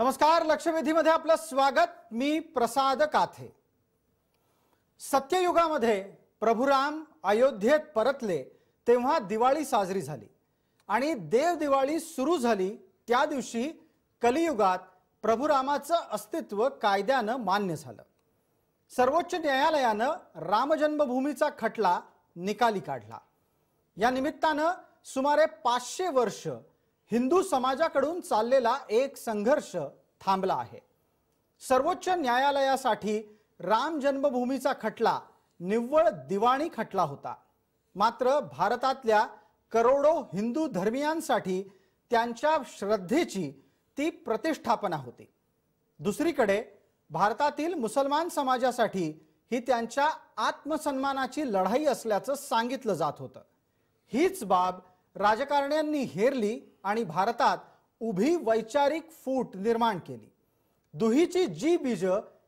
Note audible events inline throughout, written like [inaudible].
नमस्कार लक्षवेधीमध्ये आपलं स्वागत. मी प्रसाद काथे. सत्ययुगामध्ये प्रभुराम अयोध्येत परतले तेव्हा दिवाळी साजरी झाली. आणि देव दिवाळी सुरू झाली त्या दिवशी कलियुगात प्रभुरामाचं अस्तित्व कायद्यानं मान्य झालं. सर्वोच्च न्यायालयानं रामजन्मभूमीचा खटला निकाली काढला. या निमित्तानं सुमारे पाचशे वर्ष हिंदू समाजाकडून चाललेला एक संघर्ष थांबला आहे. सर्वोच्च न्यायालयासाठी राम जन्मभूमीचा खटला निव्वळ दिवाणी खटला होता. मात्र भारतातल्या करोडो हिंदू धर्मियांसाठी त्यांच्या श्रद्धेची ती प्रतिष्ठापना होती. दुसरीकडे भारतातील मुसलमान समाजासाठी ही त्यांच्या आत्मसन्मानाची लढाई असल्याचं सांगितलं जात होतं. हीच बाब राजकारण्यांनी हेरली आणि भारतात उभी वैचारिक फूट निर्माण केली. दुहीची जी बीज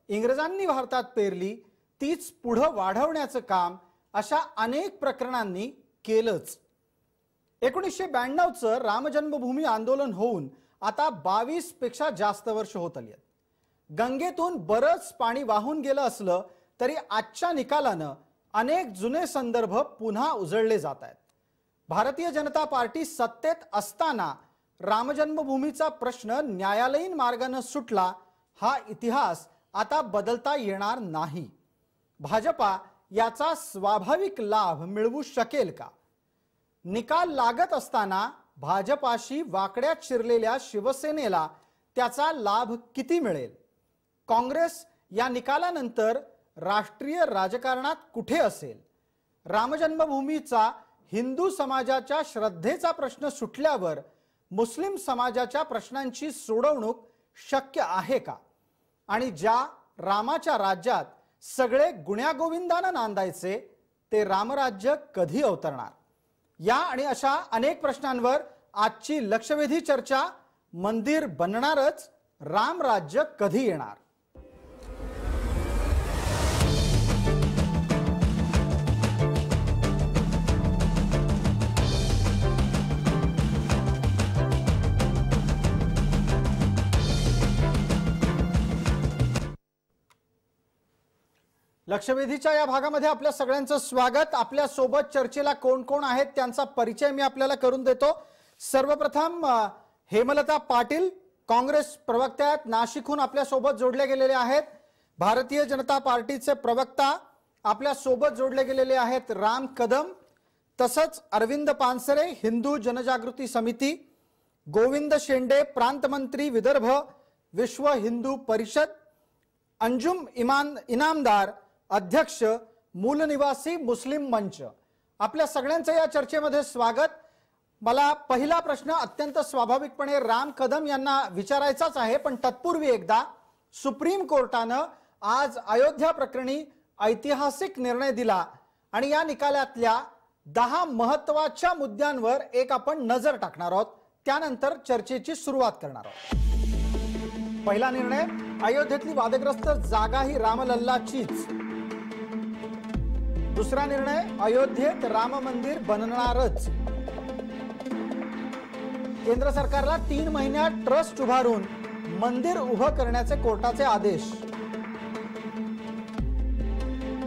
इंग्रजांनी भारतात पेरली तीच पुढं वाढवण्याचं काम अशा अनेक प्रकरणांनी केलंच. एकोणीसशे ब्याण्णवचं रामजन्मभूमी आंदोलन होऊन आता बावीसपेक्षा जास्त वर्ष होत आली आहेत. गंगेतून बरंच पाणी वाहून गेलं असलं तरी आजच्या निकालानं अनेक जुने संदर्भ पुन्हा उजळले जात आहेत. भारतीय जनता पार्टी सत्तेत असताना रामजन्मभूमीचा प्रश्न न्यायालयीन मार्गानं सुटला हा इतिहास आता बदलता येणार नाही. भाजपा याचा स्वाभाविक लाभ मिळवू शकेल का? निकाल लागत असताना भाजपाशी वाकड्यात शिरलेल्या शिवसेनेला त्याचा लाभ किती मिळेल? काँग्रेस या निकालानंतर राष्ट्रीय राजकारणात कुठे असेल? रामजन्मभूमीचा हिंदू समाजाच्या श्रद्धेचा प्रश्न सुटल्यावर मुस्लिम समाजाच्या प्रश्नांची सोडवणूक शक्य आहे का? आणि ज्या रामाच्या राज्यात सगळे गुण्यागोविंदानं नांदायचे ते रामराज्य कधी अवतरणार? या आणि अशा अनेक प्रश्नांवर आजची लक्षवेधी चर्चा मंदिर बनणारच रामराज्य कधी येणार? लक्षवेधीच्या या भागामध्ये आपल्या सगळ्यांचं स्वागत. आपल्यासोबत चर्चेला कोण कोण आहेत त्यांचा परिचय मी आपल्याला करून देतो. सर्वप्रथम हेमलता पाटील काँग्रेस प्रवक्त्या आहेत. नाशिकहून आपल्यासोबत जोडले गेलेले आहेत. भारतीय जनता पार्टीचे प्रवक्ता आपल्यासोबत जोडले गेलेले आहेत. राम कदम तसंच अरविंद पानसरे हिंदू जनजागृती समिती गोविंद शेंडे प्रांतमंत्री विदर्भ विश्व हिंदू परिषद अंजुम इमान इनामदार अध्यक्ष मूलनिवासी मुस्लिम मंच. आपल्या सगळ्यांचं या चर्चेमध्ये स्वागत. मला पहिला प्रश्न अत्यंत स्वाभाविकपणे राम कदम यांना विचारायचाच आहे पण तत्पूर्वी एकदा सुप्रीम कोर्टानं आज अयोध्या प्रकरणी ऐतिहासिक निर्णय दिला आणि या निकालातल्या दहा महत्त्वाच्या मुद्द्यांवर एक आपण नजर टाकणार आहोत. त्यानंतर चर्चेची सुरुवात करणार आहोत. पहिला निर्णय अयोध्येतली वादग्रस्त जागा ही रामलल्लाचीच. दुसरा निर्णय अयोध्येत राम मंदिर बनणारच. केंद्र सरकारला तीन महिन्यात ट्रस्ट उभारून मंदिर उभं करण्याचे कोर्टाचे आदेश.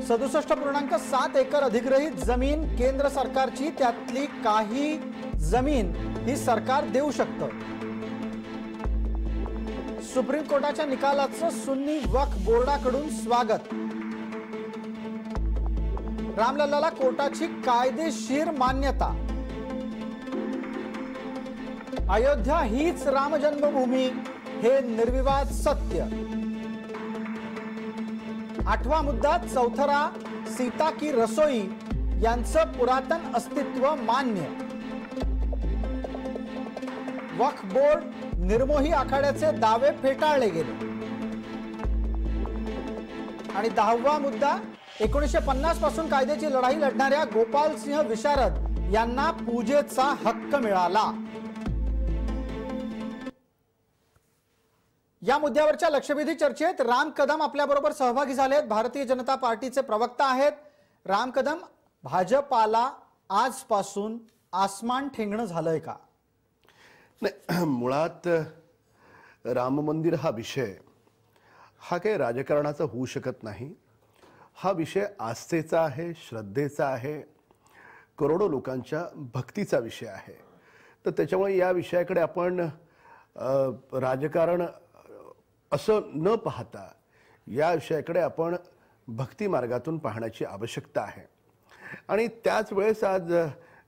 सदुसष्ट पूर्णांक सात एकर अधिग्रहित जमीन केंद्र सरकारची त्यातली काही जमीन ही सरकार देऊ शकतं. सुप्रीम कोर्टाच्या निकालाचं सुन्नी वक्फ बोर्डाकडून स्वागत. रामलल्लाला कोर्टाची कायदेशीर मान्यता. अयोध्या हीच राम जन्मभूमी हे निर्विवाद सत्य. आठवा मुद्दा चौथरा सीता की रसोई यांचं पुरातन अस्तित्व मान्य. वक्फ बोर्ड निर्मोही आखाड्याचे दावे फेटाळले गेले. आणि दहावा मुद्दा एकोणीसशे पन्नासपासून कायद्याची लढाई लढणाऱ्या गोपाल सिंह विशारद यांना पूजेचा हक्क मिळाला. या मुद्द्यावरच्या लक्षवेधी चर्चेत राम कदम आपल्याबरोबर सहभागी झाले आहेत भारतीय जनता पार्टीचे प्रवक्ता आहेत. राम कदम भाजपाला आजपासून आसमान ठेंगणं झालंय का? नाही [clears throat] मुळात राम मंदिर हा विषय हा काही राजकारणाचा होऊ शकत नाही. हा विषय आस्थेचा आहे श्रद्धेचा आहे करोडो लोकांच्या भक्तीचा विषय आहे. तर त्याच्यामुळे या विषयाकडे आपण राजकारण असं न पाहता या विषयाकडे आपण भक्ती मार्गातून पाहण्याची आवश्यकता आहे. आणि त्याच वेळेस आज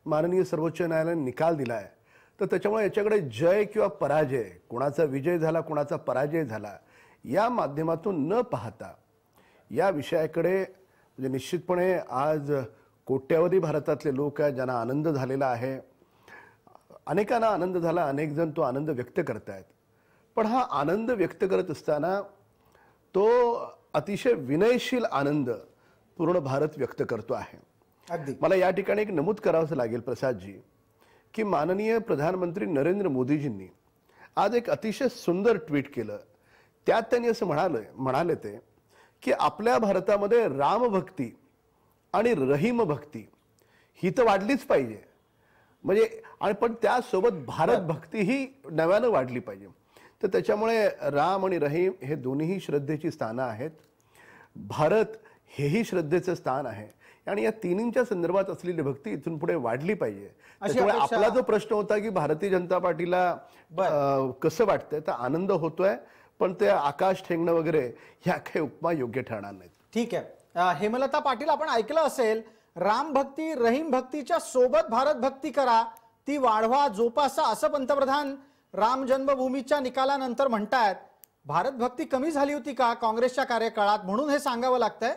माननीय सर्वोच्च न्यायालयाने निकाल दिला आहे तर त्याच्यामुळे याच्याकडे जय किंवा पराजय कोणाचा विजय झाला कोणाचा पराजय झाला या माध्यमातून न पाहता या विषयाकडे म्हणजे निश्चितपणे आज कोट्यावधी भारतातले लोक आहेत ज्यांना आनंद झालेला आहे. अनेकांना आनंद झाला अनेक जण तो आनंद व्यक्त करत आहेत पण हा आनंद व्यक्त करत असताना तो अतिशय विनयशील आनंद पूर्ण भारत व्यक्त करतो आहे. अगदी. मला या ठिकाणी एक नमूद करावंसं लागेल प्रसादजी की माननीय प्रधानमंत्री नरेंद्र मोदीजींनी आज एक अतिशय सुंदर ट्विट केलं. त्यात त्यांनी असं म्हणालं म्हणाले ते की आपल्या भारतामध्ये रामभक्ती आणि रहीम भक्ती ही तर वाढलीच पाहिजे. म्हणजे आणि पण त्यासोबत भारत भक्ती ही नव्यानं वाढली पाहिजे. तर त्याच्यामुळे राम आणि रहीम हे दोन्हीही श्रद्धेची स्थानं आहेत. भारत हेही श्रद्धेचं स्थान आहे. आणि या तिन्हींच्या संदर्भात असलेली भक्ती इथून पुढे वाढली पाहिजे. त्याच्यामुळे आपला जो प्रश्न होता की भारतीय जनता पार्टीला कसं वाटतंय तर आनंद होतोय. पण ते आकाश ठेंगणं वगैरे ह्या काही उपमा योग्य ठरणार नाहीत. ठीक आहे. हेमलता पाटील आपण ऐकलं असेल राम भक्ती रहीम भक्तीच्या सोबत भारत भक्ती करा ती वाढवा जोपासा असं पंतप्रधान राम जन्मभूमीच्या निकालानंतर म्हणतायत भारत भक्ती कमी झाली होती का काँग्रेसच्या कार्यकाळात? म्हणून हे सांगावं लागतंय.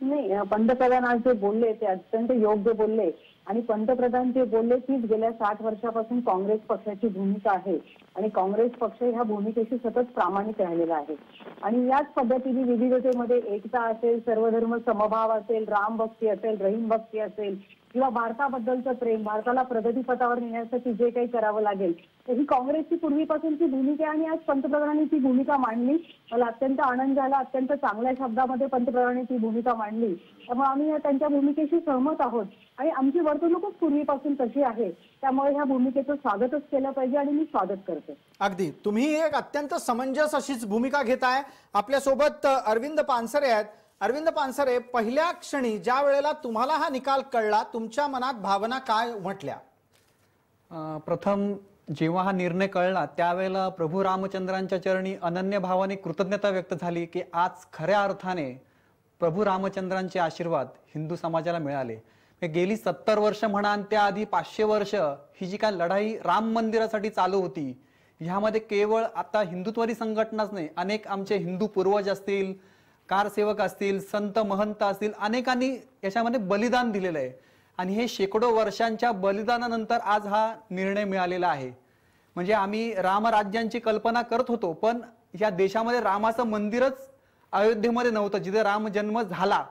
नाही पंतप्रधान आज जे बोलले ते अत्यंत योग्य बोलले. आणि पंतप्रधान जे बोलले तीच गेल्या साठ वर्षापासून काँग्रेस पक्षाची भूमिका आहे आणि काँग्रेस पक्ष ह्या भूमिकेशी सतत प्रामाणिक राहिलेला आहे. आणि याच पद्धतीने विविधतेमध्ये एकता असेल सर्वधर्म समभाव असेल राम भक्ती असेल रहीम भक्ती असेल किंवा भारताबद्दलचं प्रेम भारताला प्रगतीपथावर नेण्यासाठी जे काही करावं लागेल तर ही काँग्रेसची पूर्वीपासूनची भूमिका आहे आणि आज पंतप्रधानांनी ती भूमिका मांडली. मला अत्यंत आनंद झाला अत्यंत चांगल्या शब्दामध्ये पंतप्रधानांनी ती भूमिका मांडली. त्यामुळे आम्ही त्यांच्या भूमिकेशी सहमत आहोत. आणि आमची वर्तणूकच पूर्वीपासून तशी आहे. त्यामुळे ह्या भूमिकेचं स्वागतच केलं पाहिजे आणि मी स्वागत करते. अगदी. तुम्ही एक अत्यंत समंजस अशीच भूमिका घेताय. आपल्यासोबत अरविंद पानसरे आहेत. अरविंद पानसरे पहिल्या क्षणी ज्या वेळेला तुम्हाला हा निकाल कळला तुमच्या मनात भावना काय म्हटल्या प्रथम जेव्हा हा निर्णय कळला त्यावेळेला प्रभू रामचंद्रांच्या चरणी अनन्य भावाने कृतज्ञता व्यक्त झाली की आज खऱ्या अर्थाने प्रभू रामचंद्रांचे आशीर्वाद हिंदू समाजाला मिळाले. गेली सत्तर वर्ष म्हणा त्याआधी पाचशे वर्ष ही जी काय लढाई राम मंदिरासाठी चालू होती ह्यामध्ये केवळ आता हिंदुत्वादी संघटनाच नाही अनेक आमचे हिंदू पूर्वज असतील कारसेवक असतील संत महंत असतील अनेकांनी याच्यामध्ये बलिदान दिलेलं आहे. आणि हे शेकडो वर्षांच्या बलिदानानंतर आज हा निर्णय मिळालेला आहे. म्हणजे आम्ही रामराज्यांची कल्पना करत होतो पण या देशामध्ये रामाचं मंदिरच अयोध्येमध्ये नव्हतं. जिथे राम जन्म झाला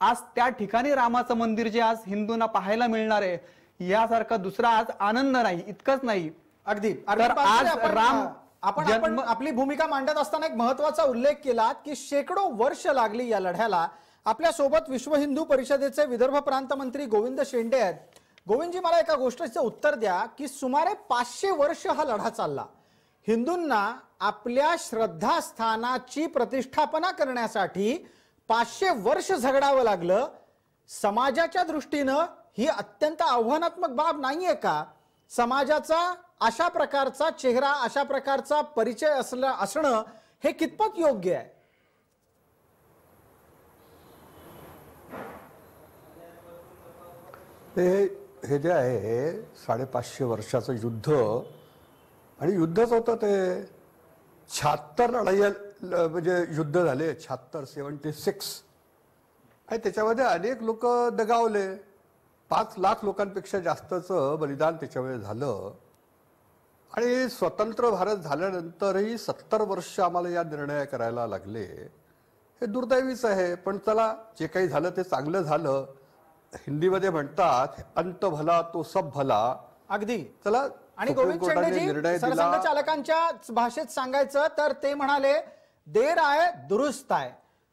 आज त्या ठिकाणी रामाचं मंदिर जे आज हिंदूंना पाहायला मिळणार आहे यासारखा दुसरा आज आनंद नाही इतकंच नाही. अगदी. आज राम आपण आपण आपली भूमिका मांडत असताना एक महत्त्वाचा उल्लेख केला की शेकडो वर्ष लागली या लढ्याला. आपल्यासोबत विश्व हिंदू परिषदेचे विदर्भ प्रांत मंत्री गोविंद शेंडे आहेत. गोविंदजी मला एका गोष्टीचं उत्तर द्या की सुमारे पाचशे वर्ष हा लढा चालला. हिंदूंना आपल्या श्रद्धास्थानाची प्रतिष्ठापना करण्यासाठी पाचशे वर्ष झगडावं लागलं. समाजाच्या दृष्टीनं ही अत्यंत आव्हानात्मक बाब नाहीये का? समाजाचा अशा प्रकारचा चेहरा अशा प्रकारचा परिचय असलं असणं हे कितपत योग्य आहे? हे हे जे आहे हे साडेपाचशे वर्षाचं युद्ध आणि युद्धच होतं ते. शहात्तर लढाई म्हणजे युद्ध झाले शहात्तर सेवन्टी सिक्स. आणि त्याच्यामध्ये अनेक लोक दगावले. पाच लाख लोकांपेक्षा जास्तचं बलिदान त्याच्यामध्ये झालं. आणि स्वतंत्र भारत झाल्यानंतरही सत्तर वर्ष आम्हाला या निर्णय करायला लागले हे दुर्दैवीच आहे. पण चला जे काही झालं ते चांगलं झालं. हिंदीमध्ये म्हणतात अंत भला तो सब भला. अगदी. चला आणि गोविंद शेंडेजी निर्णय सरसंघचालकांच्या भाषेत सांगायचं तर ते म्हणाले देर आहे दुरुस्त आहे.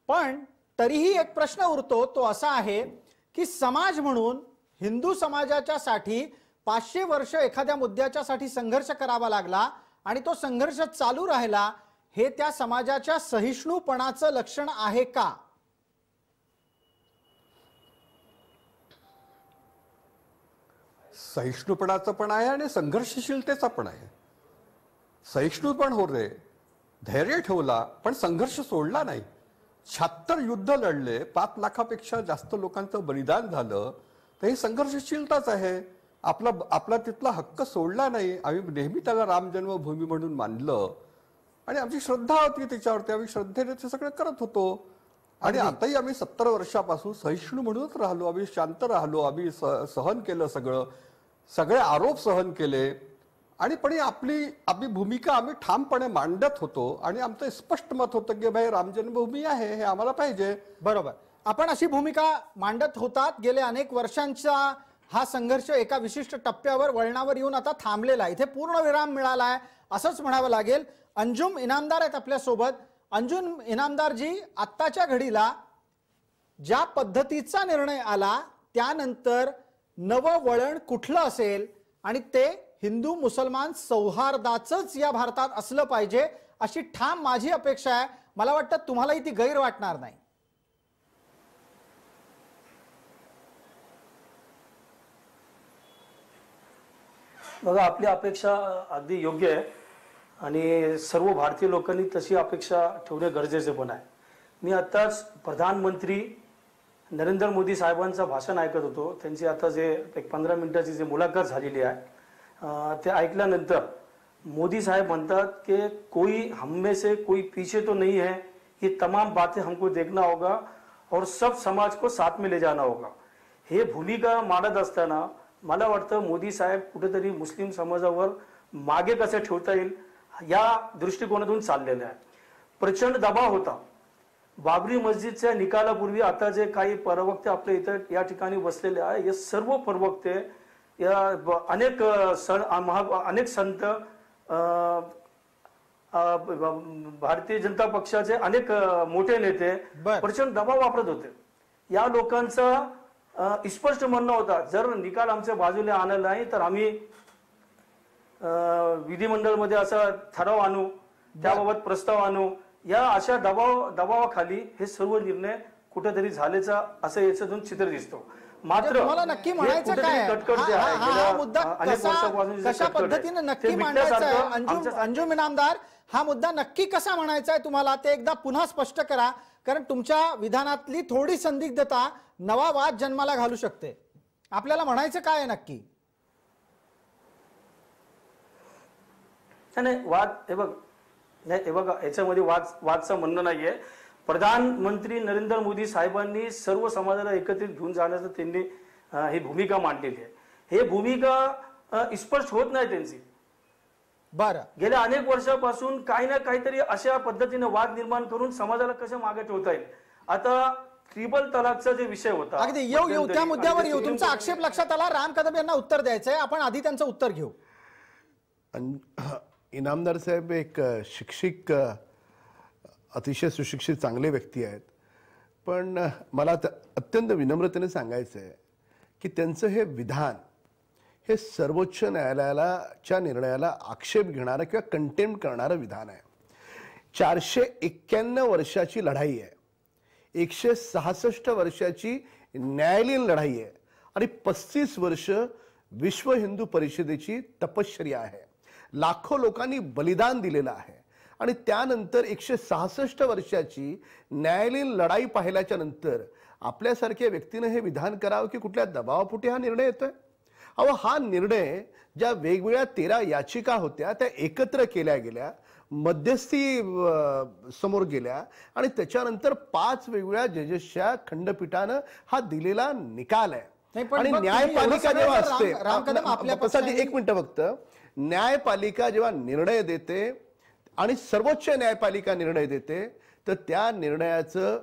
पण तरीही एक प्रश्न उरतो तो असा आहे की समाज म्हणून हिंदू समाजाच्या साठी पाचशे वर्ष एखाद्या मुद्द्याच्या साठी संघर्ष करावा लागला आणि तो संघर्ष चालू राहिला हे त्या समाजाच्या सहिष्णुपणाचं लक्षण आहे का? सहिष्णुपणाचं पण आहे आणि संघर्षशीलतेचा पण आहे. सहिष्णू पण होते रे धैर्य ठेवला पण संघर्ष सोडला नाही. शहात्तर युद्ध लढले पाच लाखापेक्षा जास्त लोकांचं बलिदान झालं तर ही संघर्षशीलताच आहे. आपला आपला तिथला हक्क सोडला नाही. आम्ही नेहमी त्याला राम जन्मभूमी म्हणून मानलं. आणि आमची श्रद्धा होती त्याच्यावरती आम्ही श्रद्धेने ते सगळं करत होतो. आणि आताही आम्ही सत्तर वर्षापासून सहिष्णू म्हणूनच राहिलो. आम्ही शांत राहिलो. आम्ही सहन केलं सगळं. सगळे आरोप सहन केले. आणि पण आपली आपली भूमिका आम्ही ठामपणे मांडत होतो. आणि आमचं स्पष्ट मत होतं की भाई राम जन्मभूमी आहे. हे आम्हाला पाहिजे. बरोबर. आपण अशी भूमिका मांडत होतात. गेले अनेक वर्षांचा हा संघर्ष एका विशिष्ट टप्प्यावर वळणावर येऊन आता थांबलेला आहे. इथे पूर्ण विराम मिळाला आहे असंच म्हणावं लागेल. अंजुम इनामदार आहेत आपल्यासोबत अंजुम इनामदारजी आत्ताच्या घडीला ज्या पद्धतीचा निर्णय आला त्यानंतर नवं वळण कुठलं असेल आणि ते हिंदू मुसलमान सौहार्दाचंच या भारतात असलं पाहिजे अशी ठाम माझी अपेक्षा आहे. मला वाटतं तुम्हालाही ती गैर वाटणार नाही. बघा आपली अपेक्षा अगदी योग्य आहे. आणि सर्व भारतीय लोकांनी तशी अपेक्षा ठेवणे गरजेचे पण आहे. मी आत्ताच प्रधानमंत्री नरेंद्र मोदी साहेबांचं भाषण ऐकत होतो. त्यांची आता जे एक पंधरा मिनिटाची जी मुलाखत झालेली आहे ते ऐकल्यानंतर मोदी साहेब म्हणतात की कोई हम से कोई पीछे तो नहीं है. ये तमाम बातें हमको देखना होगा और सब समाज को साथ में ले जाना होगा. हे भूमिका मांडत असताना मला वाटतं मोदी साहेब कुठेतरी मुस्लिम समाजावर मागे कसं ठेवता येईल या दृष्टिकोनातून चाललेले आहे प्रचंड दबाव होता. बाबरी मस्जिदच्या निकालापूर्वी आता जे काही प्रवक्ते आपल्या इथं या ठिकाणी बसलेले आहे हे सर्व प्रवक्ते या अनेक सण महा अनेक संत भारतीय जनता पक्षाचे अनेक मोठे नेते. प्रचंड दबाव वापरत होते. या लोकांचा स्पष्ट म्हणणं होता. जर निकाल आमच्या बाजूला आणला नाही तर आम्ही विधिमंडळमध्ये असा ठराव आणू त्याबाबत प्रस्ताव आणू. या अशा दबाव दबावाखाली हे सर्व निर्णय कुठेतरी झाल्याचा असं याच्यातून चित्र दिसतो. मात्र म्हणजे तुम्हाला नक्की म्हणायचं काय? कशा पद्धतीने नक्की मांडायचा आहे? आमच्या- अंजुम इनामदार हा मुद्दा नक्की कसा म्हणायचा आहे तुम्हाला? ते एकदा पुन्हा स्पष्ट करा. कारण तुमच्या विधानातली थोडी संदिग्धता नवा वाद जन्माला घालू शकते. आपल्याला म्हणायचं काय आहे नक्की? नाही, वाद हे बघ नाही हे बघा याच्यामध्ये वाद वादचं म्हणणं नाहीये. प्रधानमंत्री नरेंद्र मोदी साहेबांनी सर्व समाजाला एकत्रित घेऊन जाण्याचं त्यांनी ही भूमिका मांडलेली आहे. हे भूमिका स्पष्ट होत नाही त्यांची. बरं. गेल्या अनेक वर्षापासून काही ना काहीतरी अशा पद्धतीने वाद निर्माण करून समाजाला कसं मागे ठेवता येईल? आता ट्रिपल तलाकचा जे विषय होता अगदी येऊ येऊ त्या मुद्द्यावर येऊ. तुमचा आक्षेप लक्षात आला. राम कदम यांना उत्तर द्यायचंय. आपण आधी त्यांचं उत्तर घेऊ. [clears throat] इनामदार साहेब एक शिक्षिक अतिशय सुशिक्षित चांगले व्यक्ती आहेत. पण मला अत्यंत विनम्रतेने सांगायचं आहे की त्यांचं हे विधान हे सर्वोच्च न्यायालयालाच्या निर्णयाला आक्षेप घेणारं किंवा कंटेम्प करणारं विधान आहे. चारशे एक्क्याण्णव वर्षाची लढाई आहे. एकशे सहासष्ट वर्षाची न्यायालयीन लढाई आहे. आणि पस्तीस वर्ष विश्व हिंदू परिषदेची तपश्चर्या आहे. लाखो लोकांनी बलिदान दिलेलं आहे. आणि त्यानंतर एकशे सहासष्ट वर्षाची न्यायालयीन लढाई पाहिल्याच्या नंतर आपल्यासारख्या व्यक्तीनं हे विधान करावं की कुठल्या दबावापुटी हा निर्णय येतोय? अहो हा निर्णय ज्या वेगवेगळ्या तेरा याचिका होत्या त्या एकत्र केल्या गेल्या मध्यस्थी समोर गेल्या आणि त्याच्यानंतर पाच वेगवेगळ्या जजेसच्या खंडपीठानं हा दिलेला निकाल आहे. आणि न्यायपालिका जेव्हा असते एक मिनिट फक्त. न्यायपालिका जेव्हा निर्णय देते आणि सर्वोच्च न्यायपालिका निर्णय देते तर त्या निर्णयाचं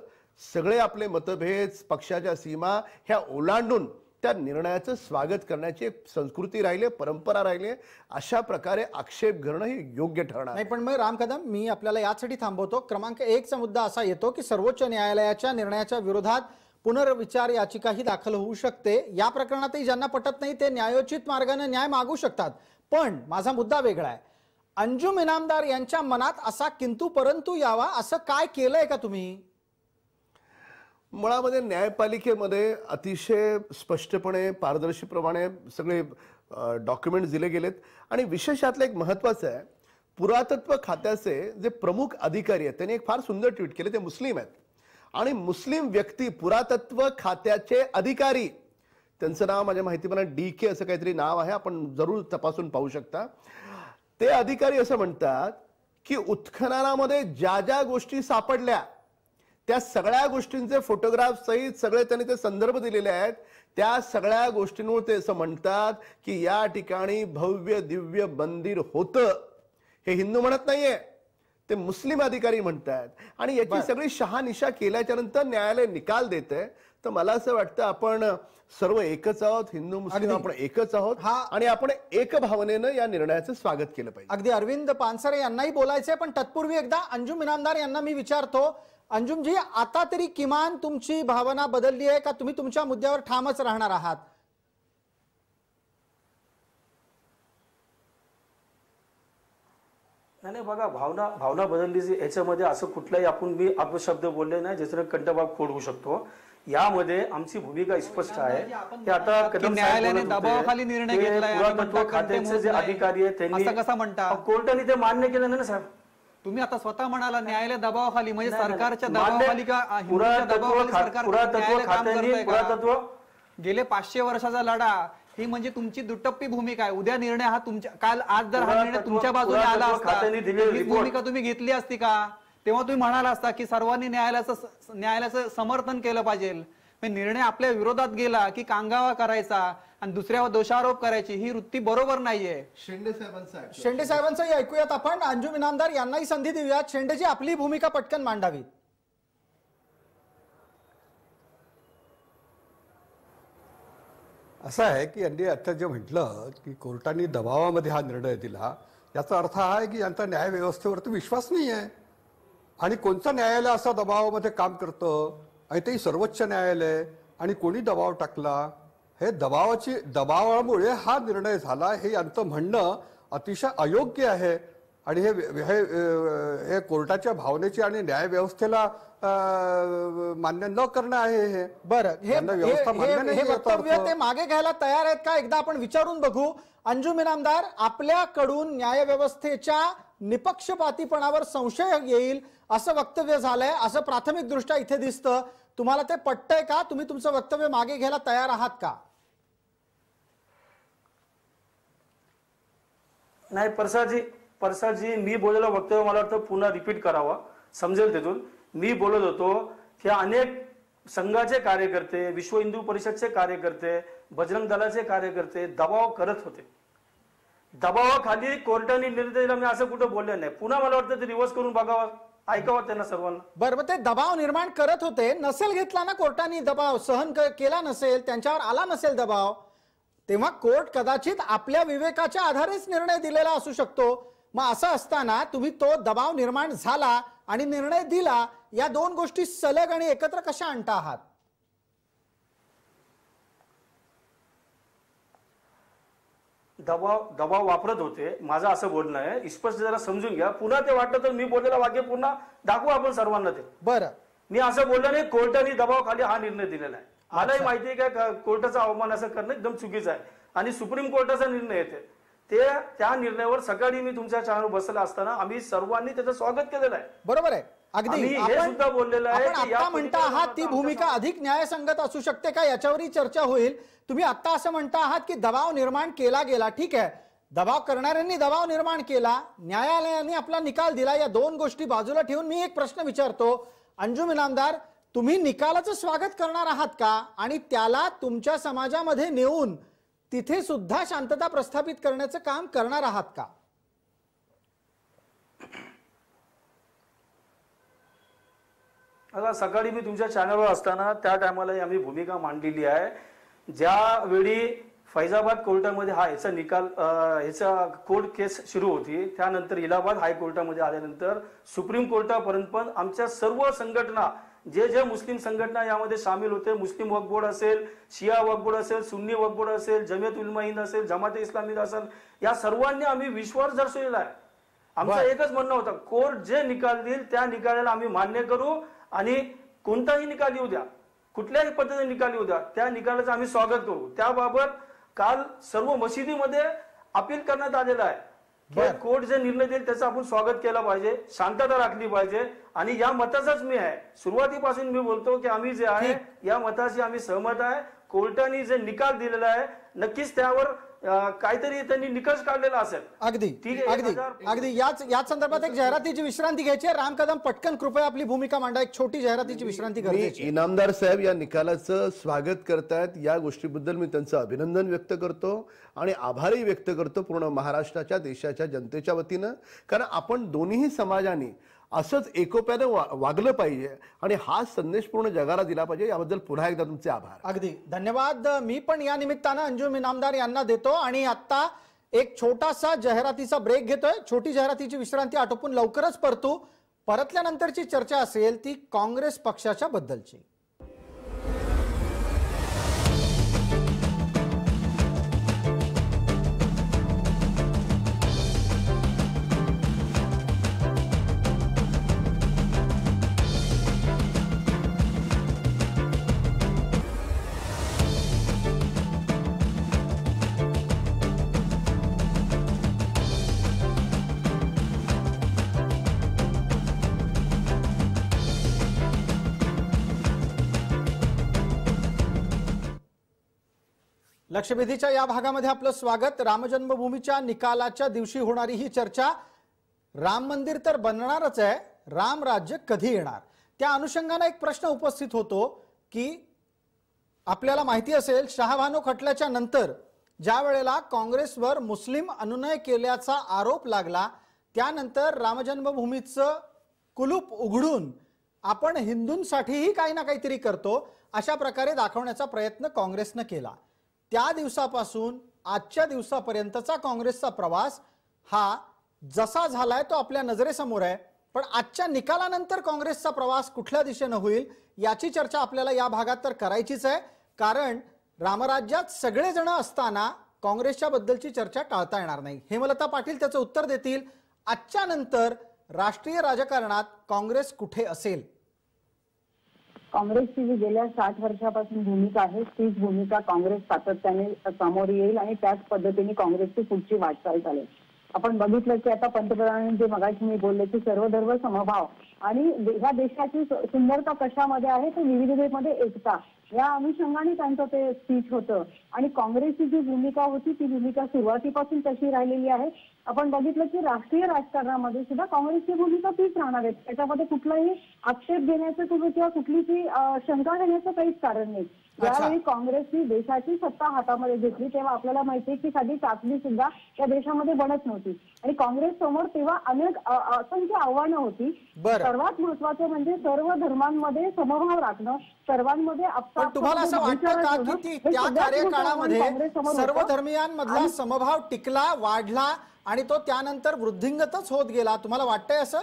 सगळे आपले मतभेद पक्षाच्या सीमा ह्या ओलांडून त्या निर्णयाचं स्वागत करण्याची एक संस्कृती राहिली परंपरा राहिली अशा प्रकारे आक्षेप घेणं हे योग्य ठरणार नाही पण मग राम कदम मी आपल्याला यासाठी थांबवतो. क्रमांक एकचा मुद्दा असा येतो की सर्वोच्च न्यायालयाच्या निर्णयाच्या विरोधात पुनर्विचार याचिकाही दाखल होऊ शकते. या प्रकरणातही ज्यांना पटत नाही ते न्यायोचित मार्गाने न्याय मागू शकतात. पण माझा मुद्दा वेगळा आहे. अंजुम इनामदार यांच्या मनात असा किंतु परंतु यावा असं काय केलंय का तुम्ही? मुळामध्ये न्यायपालिकेमध्ये अतिशय स्पष्टपणे पारदर्शीप्रमाणे सगळे डॉक्युमेंट दिले गेलेत. आणि विशेष यातलं एक महत्त्वाचं आहे पुरातत्व खात्याचे जे प्रमुख अधिकारी आहेत त्यांनी एक फार सुंदर ट्विट केले ते मुस्लिम आहेत. आणि मुस्लिम व्यक्ती पुरातत्व खात्याचे अधिकारी त्यांचं नाव माझ्या माहितीप्रमाणे डी के असं काहीतरी नाव आहे आपण जरूर तपासून पाहू शकता. ते अधिकारी असं म्हणतात की उत्खननामध्ये ज्या ज्या गोष्टी सापडल्या त्या सगळ्या गोष्टींचे फोटोग्राफ सहित सगळे त्यांनी ते संदर्भ दिलेले आहेत. त्या सगळ्या गोष्टींवर ते असं म्हणतात की या ठिकाणी भव्य दिव्य मंदिर होतं. हे हिंदू म्हणत नाहीये. ते मुस्लिम अधिकारी म्हणतात आणि याची सगळी शहानिशा केल्याच्यानंतर न्यायालय निकाल देत आहे तर मला असं वाटतं आपण सर्व एकच आहोत हिंदू मुस्लिम. आपण एकच आहोत हा- आणि आपण एक भावनेनं या निर्णयाचं स्वागत केलं पाहिजे. अगदी अरविंद पानसरे यांनाही बोलायचंय पण तत्पूर्वी एकदा अंजुम इनामदार यांना मी विचारतो अंजुमजी आता तरी किमान तुमची भावना बदलली आहे का? तुम्ही तुमच्या मुद्द्यावर ठामच राहणार आहात. नाही नाही बघा भावना भावना बदलली जी याच्यामध्ये असं कुठलाही आपण मी अपशब्द बोलले नाही ज्याच्याने कंठभाग फोडवू शकतो. यामध्ये आमची भूमिका स्पष्ट आहे की आता कदम न्यायालयाने दबावाखाली निर्णय पुरातत्व म्हणता खात्याचे जे अधिकारी आहेत. त्यांनी कसं म्हणता? कोर्टाने ते मान्य केलं नाही ना साहेब तुम्ही आता स्वतः म्हणाला न्यायालय दबावाखाली म्हणजे. सरकारच्या दबावाखाली का पुरातत्व खात्याने गेले पाचशे वर्षाचा लढा ही म्हणजे तुमची दुटप्पी भूमिका आहे उद्या निर्णय हा तुमच्या काल आज जर हा निर्णय तुमच्या बाजूने आला असता. भूमिका तुम्ही घेतली असती का तेव्हा तुम्ही म्हणाला असता की सर्वांनी न्यायालयाचं स- न्यायालयाचं समर्थन केलं पाहिजे. निर्णय आपल्या विरोधात गेला की कांगावा करायचा आणि दुसऱ्यावर दोषारोप करायची ही वृत्ती बरोबर नाहीये. शेंडे साहेबांचं. शेंडे साहेबांचंही ऐकूयात आपण. अंजुम इनामदार यांनाही संधी देऊयात. शेंडेजी आपली भूमिका पटकन मांडावी. असं आहे की यांनी आता जे म्हटलं की कोर्टाने दबावामध्ये हा निर्णय दिला याचा अर्थ हा आहे की यांचा न्यायव्यवस्थेवरती विश्वास नाही आहे आणि कोणतं न्यायालय असा दबावामध्ये काम करतं? आणि तेही सर्वोच्च न्यायालय. आणि कोणी दबाव टाकला? हे दबावाची दबावामुळे हा निर्णय झाला. हे यांचं म्हणणं अतिशय अयोग्य आहे. आणि हे हे कोर्टाच्या भावनेची आणि न्यायव्यवस्थेला मान्य न करणं आहे हे. बरं. हे वक्तव्य. ते मागे घ्यायला तयार आहेत का? एकदा आपण विचारून बघू. अंजुम इनामदार आपल्याकडून न्यायव्यवस्थेच्या निपक्षपातीपणावर संशय येईल. असं वक्तव्य झालंय असं प्राथमिक दृष्ट्या इथे दिसतं. तुम्हाला ते पटतंय का? तुम्ही तुमचं वक्तव्य मागे घ्यायला तयार आहात का? नाही परसाजी परसाजी मी बोललेलं वक्तव्य मला वाटतं पुन्हा रिपीट करावं. समजेल तिथून. मी बोलत होतो की अनेक संघाचे कार्यकर्ते विश्व हिंदू परिषदचे कार्यकर्ते बजरंग दलाचे कार्यकर्ते दबाव करत होते. दबावाखाली कोर्टाने निर्णय दिला मी असं कुठं बोललं नाही. पुन्हा मला वाटतं ते रिव्हर्स करून बघावं. ऐकावं त्यांना सर्वांना. बरं मग ते दबाव निर्माण करत होते. नसेल घेतला ना कोर्टाने दबाव सहन केला नसेल त्यांच्यावर आला नसेल दबाव तेव्हा कोर्ट कदाचित आपल्या विवेकाच्या आधारेच निर्णय दिलेला असू शकतो. मग असं असताना तुम्ही तो दबाव निर्माण झाला आणि निर्णय दिला या दोन गोष्टी सलग आणि एकत्र कशा आणता आहात? दबाव दबाव वापरत होते. माझं असं बोलणं आहे. स्पष्ट जरा समजून घ्या. पुन्हा ते वाटलं तर मी बोललेलं वाक्य पुन्हा दाखवू आपण सर्वांना ते. बरं. मी असं बोललो नाही कोर्टाने दबावाखाली हा निर्णय दिलेला आहे. मलाही माहिती आहे का कोर्टाचा अवमान असं करणं एकदम चुकीचं आहे. आणि सुप्रीम कोर्टाचा निर्णय येते ते त्या निर्णयावर सकाळी मी तुमच्या चॅनलवर बसला असताना आम्ही सर्वांनी त्याचं स्वागत केलेलं आहे. बरोबर आहे. अगदी आम्ही हे सुद्धा बोललेलं आहे आपण की या आता म्हणता आहात ती भूमिका अधिक न्यायसंगत असू शकते का याच्यावरही चर्चा होईल. तुम्ही आता असं म्हणता आहात की दबाव निर्माण केला गेला. ठीक आहे. दबाव करणाऱ्यांनी दबाव निर्माण केला. न्यायालयाने आपला निकाल दिला. या दोन गोष्टी बाजूला ठेवून मी एक प्रश्न विचारतो. अंजुम इनामदार तुम्ही निकालाचं स्वागत करणार आहात का? आणि त्याला तुमच्या समाजामध्ये नेऊन तिथे सुद्धा शांतता प्रस्थापित करण्याचं काम करणार आहात का? आता सकाळी मी तुमच्या चॅनलवर असताना त्या टायमाला आम्ही भूमिका मांडलेली आहे ज्यावेळी फैजाबाद कोर्टामध्ये हा याचा निकाल ह्याचा कोर्ट केस सुरू होती त्यानंतर इलाहाबाद हायकोर्टामध्ये आल्यानंतर सुप्रीम कोर्टापर्यंत पण आमच्या सर्व संघटना जे जे मुस्लिम संघटना यामध्ये सामील होते मुस्लिम वक्फ बोर्ड असेल शिया वक्फ बोर्ड असेल सुन्नी वक्फ बोर्ड असेल जमियत उलमा हिंद असेल जमाते इस्लामी असेल या सर्वांनी आम्ही विश्वास दर्शवलेला आहे आमचं. एकच म्हणणं होतं कोर्ट जे निकाल देईल त्या निकालाला आम्ही मान्य करू आणि कोणताही निकाल येऊ द्या कुठल्याही पद्धतीने निकाल येऊ द्या त्या निकालाचं आम्ही स्वागत करू. त्याबाबत काल सर्व मशिदीमध्ये अपील करण्यात आलेलं आहे कोर्ट जे निर्णय देईल त्याचं आपण स्वागत केलं पाहिजे शांतता राखली पाहिजे. आणि या मताचाच मी आहे. सुरुवातीपासून मी बोलतो की आम्ही जे आहे या मताशी आम्ही सहमत आहे. कोर्टाने जे निकाल दिलेला आहे नक्कीच त्यावर काहीतरी त्यांनी निकष काढलेला असेल. अगदी अगदी अगदी. याच याच संदर्भात एक जाहिरातीची विश्रांती घ्यायची आहे. राम कदम पटकन कृपया आपली भूमिका मांडा. एक छोटी जाहिरातीची विश्रांती आहे. इनामदार साहेब या निकालाचं स्वागत करतायत. या गोष्टीबद्दल मी त्यांचं अभिनंदन व्यक्त करतो आणि आभारही व्यक्त करतो पूर्ण महाराष्ट्राच्या देशाच्या जनतेच्या वतीनं. कारण आपण दोन्ही समाजाने असंच एकोप्यानं वा वागलं पाहिजे. आणि हा संदेश पूर्ण जगाला दिला पाहिजे. याबद्दल पुन्हा एकदा तुमचे आभार. अगदी. धन्यवाद. मी पण या निमित्तानं अंजुम इनामदार यांना देतो. आणि आत्ता एक छोटासा जाहिरातीचा ब्रेक घेतोय. छोटी जाहिरातीची विश्रांती आटोपून लवकरच परतू. परतल्यानंतरची चर्चा असेल ती काँग्रेस पक्षाच्या बद्दलची. लक्षवेधीच्या या भागामध्ये आपलं स्वागत. रामजन्मभूमीच्या निकालाच्या दिवशी होणारी ही चर्चा. राम मंदिर तर बनणारच आहे. राम राज्य कधी येणार? त्या अनुषंगाने एक प्रश्न उपस्थित होतो की आपल्याला माहिती असेल शहाबानो खटल्याच्या नंतर ज्या वेळेला काँग्रेसवर मुस्लिम अनुनय केल्याचा आरोप लागला त्यानंतर रामजन्मभूमीचं कुलूप उघडून आपण हिंदूंसाठीही काही ना काहीतरी करतो अशा प्रकारे दाखवण्याचा प्रयत्न काँग्रेसनं केला. त्या दिवसापासून आजच्या दिवसापर्यंतचा काँग्रेसचा प्रवास हा जसा झालाय तो आपल्या नजरेसमोर आहे. पण आजच्या निकालानंतर काँग्रेसचा प्रवास कुठल्या दिशेनं होईल याची चर्चा आपल्याला या भागात तर करायचीच आहे. कारण रामराज्यात सगळेजण असताना काँग्रेसच्या बद्दलची चर्चा टाळता येणार नाही. हेमलता पाटील त्याचं उत्तर देतील. आजच्या नंतर राष्ट्रीय राजकारणात काँग्रेस कुठे असेल? काँग्रेसची जी गेल्या साठ वर्षापासून भूमिका आहे तीच भूमिका काँग्रेस सातत्याने समोर येईल आणि त्याच पद्धतीने काँग्रेसची पुढची वाटचाल चालेल. आपण बघितलं की आता पंतप्रधानांनी जे मगाशी मी बोलले की सर्वधर्म समभाव आणि ह्या देशाची सुंदरता कशामध्ये आहे तर विविधतेमध्ये एकता. या अनुषंगाने त्यांचं ते स्पीच होतं. आणि काँग्रेसची जी भूमिका होती ती भूमिका सुरुवातीपासून तशी राहिलेली आहे. आपण बघितलं की राष्ट्रीय राजकारणामध्ये सुद्धा काँग्रेसची भूमिका तीच राहणार आहे. त्याच्यामध्ये कुठलाही आक्षेप घेण्याचं किंवा किंवा कुठलीही शंका घेण्याचं काहीच कारण नाही. ज्यावेळी काँग्रेसनी देशाची सत्ता हातामध्ये घेतली तेव्हा आपल्याला माहिती आहे की साधी चाचणी सुद्धा या देशामध्ये बनत नव्हती. आणि काँग्रेस समोर तेव्हा अनेक असंख्य आव्हानं होती. सर्वात महत्वाचं म्हणजे सर्व धर्मांमध्ये समभाव राखणं सर्वांमध्ये तुम्हाला असं वाटतं का की त्या कार्यकाळामध्ये सर्व. धर्मियांमधला समभाव टिकला वाढला आणि तो त्यानंतर वृद्धिंगतच होत गेला. तुम्हाला वाटतंय असं?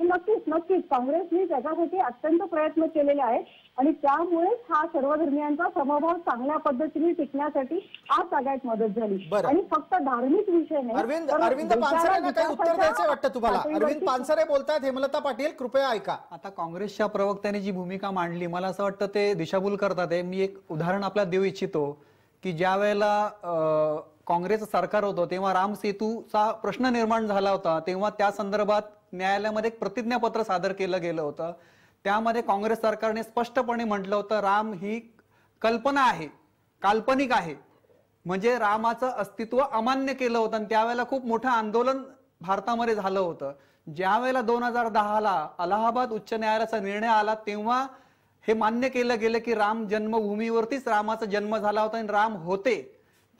नक्कीच नक्कीच. काँग्रेसने त्याच्यासाठी अत्यंत प्रयत्न केलेले आहेत. आणि त्यामुळेच हा सर्व धर्मियांचा समभाव चांगल्या पद्धतीने टिकण्यासाठी आज सगळ्यात मदत झाली. बरं. आणि फक्त धार्मिक विषय नाही अरविंद अरविंद देशाला पानसरेंना काही उत्तर द्यायचं वाटतं तुम्हाला? अरविंद पानसरे बोलतायत हेमलता पाटील कृपया ऐका. आता काँग्रेसच्या प्रवक्त्याने जी भूमिका मांडली मला असं वाटतं ते दिशाभूल करतात. आहे मी एक उदाहरण आपल्याला देऊ इच्छितो की ज्या वेळेला काँग्रेसचं सरकार होतं तेव्हा राम सेतूचा प्रश्न निर्माण झाला होता तेव्हा त्या संदर्भात न्यायालयामध्ये एक प्रतिज्ञापत्र सादर केलं गेलं होतं. त्यामध्ये काँग्रेस सरकारने स्पष्टपणे म्हटलं होतं राम ही कल्पना आहे काल्पनिक आहे. म्हणजे रामाचं अस्तित्व अमान्य केलं होतं आणि त्यावेळेला खूप मोठं आंदोलन भारतामध्ये झालं होतं. ज्यावेळेला दोन हजार दहाला अलाहाबाद उच्च न्यायालयाचा निर्णय आला तेव्हा हे मान्य केलं गेलं की राम जन्मभूमीवरतीच रामाचा जन्म झाला होता आणि राम होते.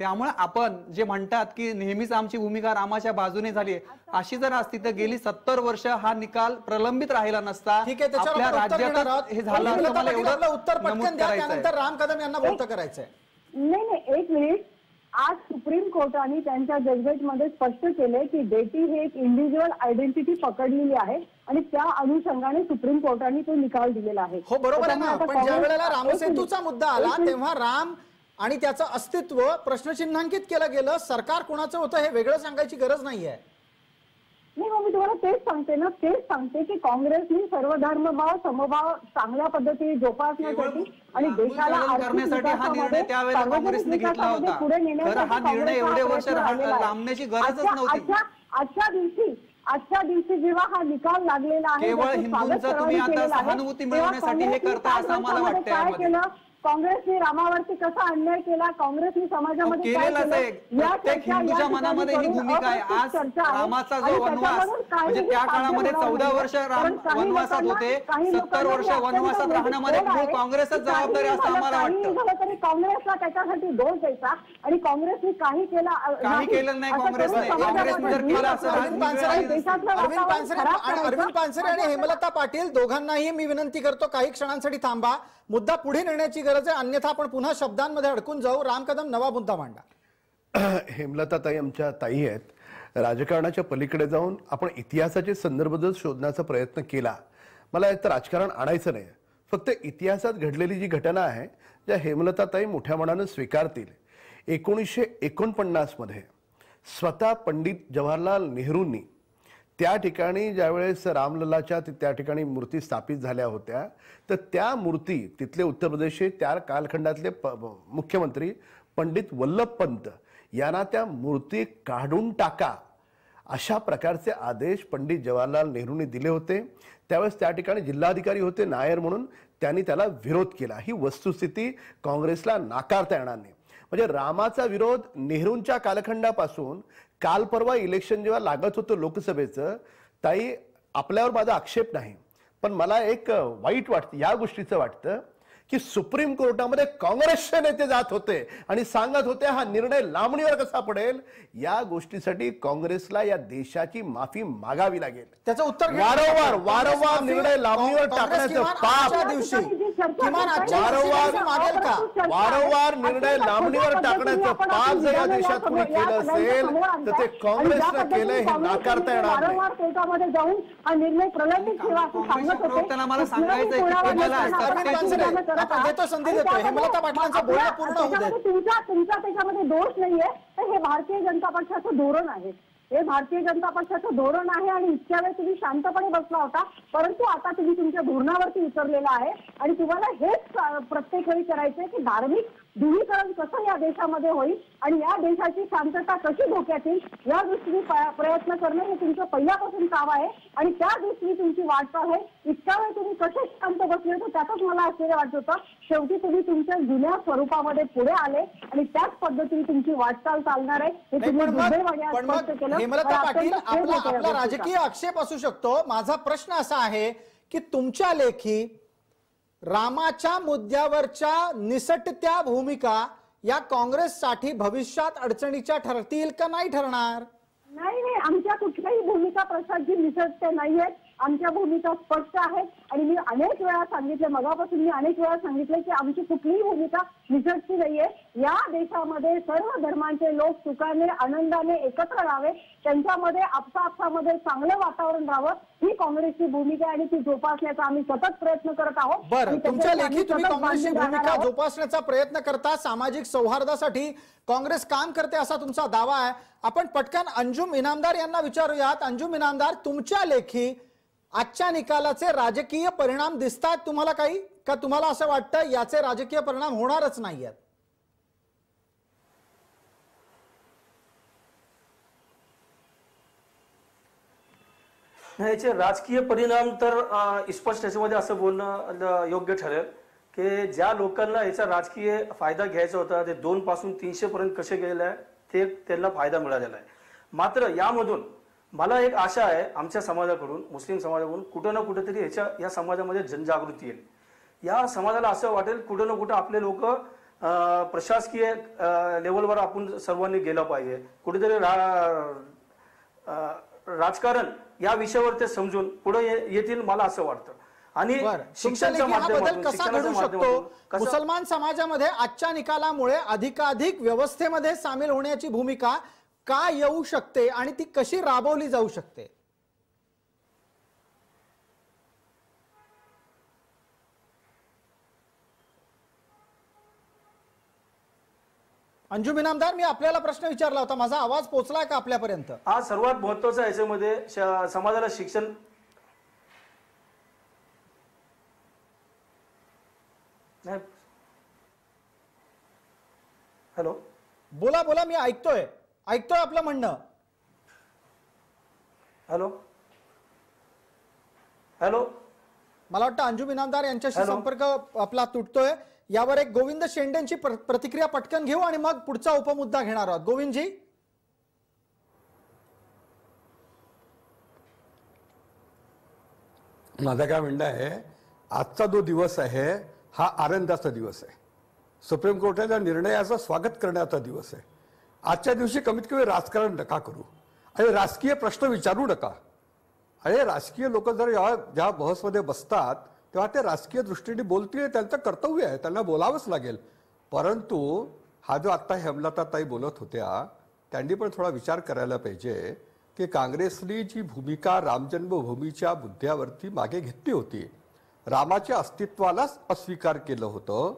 त्यामुळे आपण जे म्हणतात की नेहमीच आमची भूमिका रामाच्या बाजूने झाली अशी जर असती तर गेली सत्तर वर्ष हा निकाल प्रलंबित राहिला नसता ठीक आहे त्याच्यावर आपल्या. राज्यात हे झालं मला एवढं उत्तर. त्यानंतर राम कदम यांना बोलतं करायचंय नाही नाही एक मिनिट आज सुप्रीम कोर्टाने त्यांच्या जजमेंटमध्ये स्पष्ट केले की बेटी हे एक इंडिव्हिज्युअल आयडेंटिटी पकडलेली आहे आणि त्या अनुषंगाने सुप्रीम कोर्टाने तो निकाल दिलेला आहे हो बरोबर आहे ना पण ज्या वेळेला रामसेतूचा. मुद्दा आला. तेव्हा राम आणि त्याचं अस्तित्व प्रश्नचिन्हांकित केलं गेलं सरकार कुणाचं होतं हे वेगळं सांगायची गरज नाहीये नाही मग मी तुम्हाला तेच सांगते ना तेच सांगते की काँग्रेसनी सर्व धर्मभाव समभाव चांगल्या पद्धतीने जोपासण्यासाठी आणि देशाला चालन आर्थिक करण्यासाठी हा विकासामध्ये, निर्णय त्यावेळेला सार्वजनिक काँग्रेसने घेतला विकासामध्ये होता. पुढे हा निर्णय एवढे वर्ष आहे. लांबण्याची गरजच आजच्या- नव्हती. आजच्या आजच्या दिवशी आजच्या दिवशी जेव्हा हा निकाल लागलेला आहे केवळ हिंदूंचं तुम्ही आता आहे. सहानुभूती मिळवण्यासाठी हे असं आम्हाला वर्षामध्ये काँग्रेसने रामावरती कसा अन्याय केला काँग्रेसने समाजामध्ये केलेलाच आहे. प्रत्येक हिंदूच्या मनामध्ये ही भूमिका आहे. आज. रामाचा जो वनवास, म्हणजे त्या काळामध्ये होणार 14 नाहीये. वर्ष राम वनवासात होते, काही 70 लोकांना वर्ष वनवासात राहण्यामध्ये काँग्रेसच की जबाबदार आहे असं आम्हाला वाटतं. तरी काँग्रेसला त्याच्यासाठी दोष द्यायचा आणि काँग्रेसने काही केलं काही केलं नाही काँग्रेसने. काँग्रेसने जर केलं असं. अरविंद पानसरे आणि हेमलता पाटील दोघांनाही मी विनंती करतो काही क्षणांसाठी थांबा मुद्दा पुढे नेण्याची गरज आहे. अन्यथा आपण पुन्हा शब्दांमध्ये अडकून जाऊ. राम कदम नवा मुद्दा मांडा. [clears throat] हेमलता ताई आमच्या ताई आहेत. राजकारणाच्या पलीकडे जाऊन आपण इतिहासाचे संदर्भ जर शोधण्याचा प्रयत्न केला मला एक तर राजकारण आणायचं नाही. फक्त इतिहासात घडलेली जी घटना आहे ज्या हेमलता ताई मोठ्या मनानं स्वीकारतील. एकोणीसशे एकोणपन्नासमध्ये स्वतः पंडित जवाहरलाल नेहरूंनी त्या ठिकाणी ज्यावेळेस रामललाच्या त्या ठिकाणी मूर्ती स्थापित झाल्या होत्या तर त्या मूर्ती तिथले उत्तर प्रदेशचे त्या कालखंडातले प- मुख्यमंत्री पंडित वल्लभ पंत यांना त्या मूर्ती काढून टाका अशा प्रकारचे आदेश पंडित जवाहरलाल नेहरूंनी दिले होते. त्यावेळेस त्या ठिकाणी जिल्हाधिकारी होते नायर म्हणून त्यांनी त्याला विरोध केला. ही वस्तुस्थिती काँग्रेसला नाकारता येणार नाही. म्हणजे रामाचा विरोध नेहरूंच्या कालखंडापासून काल परवा इलेक्शन जेव्हा लागत होतं लोकसभेचं ताई आपल्यावर माझा आक्षेप नाही पण मला एक वाईट वाटतं या गोष्टीचं वाटतं. की सुप्रीम कोर्टामध्ये काँग्रेसचे नेते जात होते आणि सांगत होते हा निर्णय लांबणीवर कसा पडेल? या गोष्टीसाठी काँग्रेसला या देशाची माफी मागावी लागेल. त्याचं उत्तर. वारंवार वारंवार निर्णय लांबणीवर टाकण्याचं पाप दिवशी वारंवार माफी मागेल का? वारंवार निर्णय लांबणीवर टाकण्याचं पाप जर या देशात कोणी केलं असेल तर ते काँग्रेसनं केलंय हे नाकारता येणार नाही. वारंवार कोर्टामध्ये जाऊन हा निर्णय प्रलंबित ठेवा असं सांगत होते. मला सांगायचंय करत आपण आहात. देतो संधी आणि देतो. त्यामध्ये हेमलता पाटलांचं बोलणं आपल्या- पूर्ण होऊ दे. त्याच्यामध्ये तुमचा तुमचा त्याच्यामध्ये दोष नाहीये तर हे भारतीय जनता पक्षाचं धोरण आहे हे भारतीय जनता पक्षाचं धोरण आहे आणि इतक्या वेळ तुम्ही शांतपणे बसला होता परंतु आता तुम्ही तुमच्या धोरणावरती उतरलेला आहे आणि तुम्हाला हेच प्रत्येक वेळी करायचंय की धार्मिक ध्रुवीकरण कसं या देशामध्ये होईल आणि या देशाची शांतता कशी धोक्यात येईल या दृष्टीने प्रयत्न करणं हे तुमचं पहिल्यापासून काम आहे. आणि त्या दृष्टीने तुमची वाटचाल आहे. इतक्या वेळ तुम्ही कसे शांत बसले होते त्यातच मला आश्चर्य वाटत होतं. शेवटी तुम्ही तुमच्या जुन्या स्वरूपामध्ये पुढे आले आणि त्याच पद्धतीने तुमची वाटचाल चालणार आहे. हे तुम्ही केलं. राजकीय आक्षेप असू शकतो. माझा प्रश्न असा आहे की तुमच्या लेखी रामाच्या मुद्द्यावरच्या निसटत्या भूमिका या काँग्रेससाठी भविष्यात अडचणीच्या ठरतील का नाही ठरणार? नाही नाही आमच्या कुठल्याही भूमिका प्रसादजी निसटते नाहीयेत. आमच्या भूमिका स्पष्ट आहेत आणि मी अनेक वेळा सांगितले मगापासून मी अनेक वेळा सांगितले की आमची कुठलीही भूमिका निसटती नाहीये. या देशामध्ये सर्व धर्मांचे लोक सुखाने आनंदाने एकत्र राहावे. त्यांच्यामध्ये आपसापसामध्ये चांगलं वातावरण राहावं. ही काँग्रेसची भूमिका आणि ती जोपासण्याचा आम्ही सतत प्रयत्न करत आहोत. बरं तुमच्या लेखी तुम्ही काँग्रेसची भूमिका. जोपासण्याचा प्रयत्न करता सामाजिक सौहार्दासाठी काँग्रेस काम करते असा तुमचा दावा आहे. आपण पटकन अंजुम इनामदार यांना विचारूयात. अंजुम इनामदार तुमच्या लेखी आजच्या निकालाचे राजकीय परिणाम दिसतात तुम्हाला काही? का तुम्हाला असं वाटतं याचे राजकीय परिणाम होणारच नाहीयेत? नाही, याचे राजकीय परिणाम तर स्पष्ट याच्यामध्ये असं बोलणं योग्य ठरेल की ज्या लोकांना याचा राजकीय फायदा घ्यायचा होता ते दोन पासून तीनशे पर्यंत कसे गेले आहे ते त्यांना फायदा मिळालेला आहे. मात्र यामधून मला एक आशा आहे आमच्या समाजाकडून मुस्लिम समाजाकडून कुठं ना कुठेतरी याच्या या समाजामध्ये जनजागृती येईल. या समाजाला असं वाटेल कुठं ना कुठं आपले लोक प्रशासकीय लेवलवर आपण सर्वांनी गेलं पाहिजे. कुठेतरी रा- राजकारण या विषयावर ते समजून पुढे येतील मला असं वाटतं. आणि कसा घडू शकतो? मुसलमान समाजामध्ये आजच्या निकालामुळे अधिकाधिक व्यवस्थेमध्ये सामील होण्याची भूमिका का येऊ शकते आणि ती कशी राबवली जाऊ शकते? अंजुम इनामदार मी आपल्याला प्रश्न विचारला होता. माझा आवाज पोहोचलाय का आपल्यापर्यंत? आज सर्वात महत्वाचं आहे याच्यामध्ये समाजाला शिक्षण हॅलो? बोला बोला मी ऐकतोय. ऐकतोय आपलं म्हणणं. हॅलो. हॅलो. मला वाटतं अंजुम इनामदार यांच्याशी. संपर्क आपला तुटतोय. यावर एक गोविंद शेंडेंची प्र- प्रतिक्रिया पटकन घेऊ आणि मग पुढचा उपमुद्दा घेणार आहोत. गोविंदजी? माझं काय म्हणणं आहे आजचा जो दिवस आहे हा आनंदाचा दिवस आहे. सुप्रीम कोर्टाच्या निर्णयाचं स्वागत करण्याचा दिवस आहे. आजच्या दिवशी कमीत कमी राजकारण नका करू. आणि राजकीय प्रश्न विचारू नका. अरे राजकीय लोक जर या ज्या बहसमध्ये बसतात तेव्हा ते राजकीय दृष्टीने बोलतील त्यांचं कर्तव्य आहे त्यांना बोलावंच लागेल. परंतु हा जो आत्ता हेमलताताई बोलत होत्या त्यांनी पण थोडा विचार करायला पाहिजे की काँग्रेसनी जी भूमिका रामजन्मभूमीच्या मुद्द्यावरती मागे घेतली होती रामाच्या अस्तित्वालाच अस्वीकार केलं होतं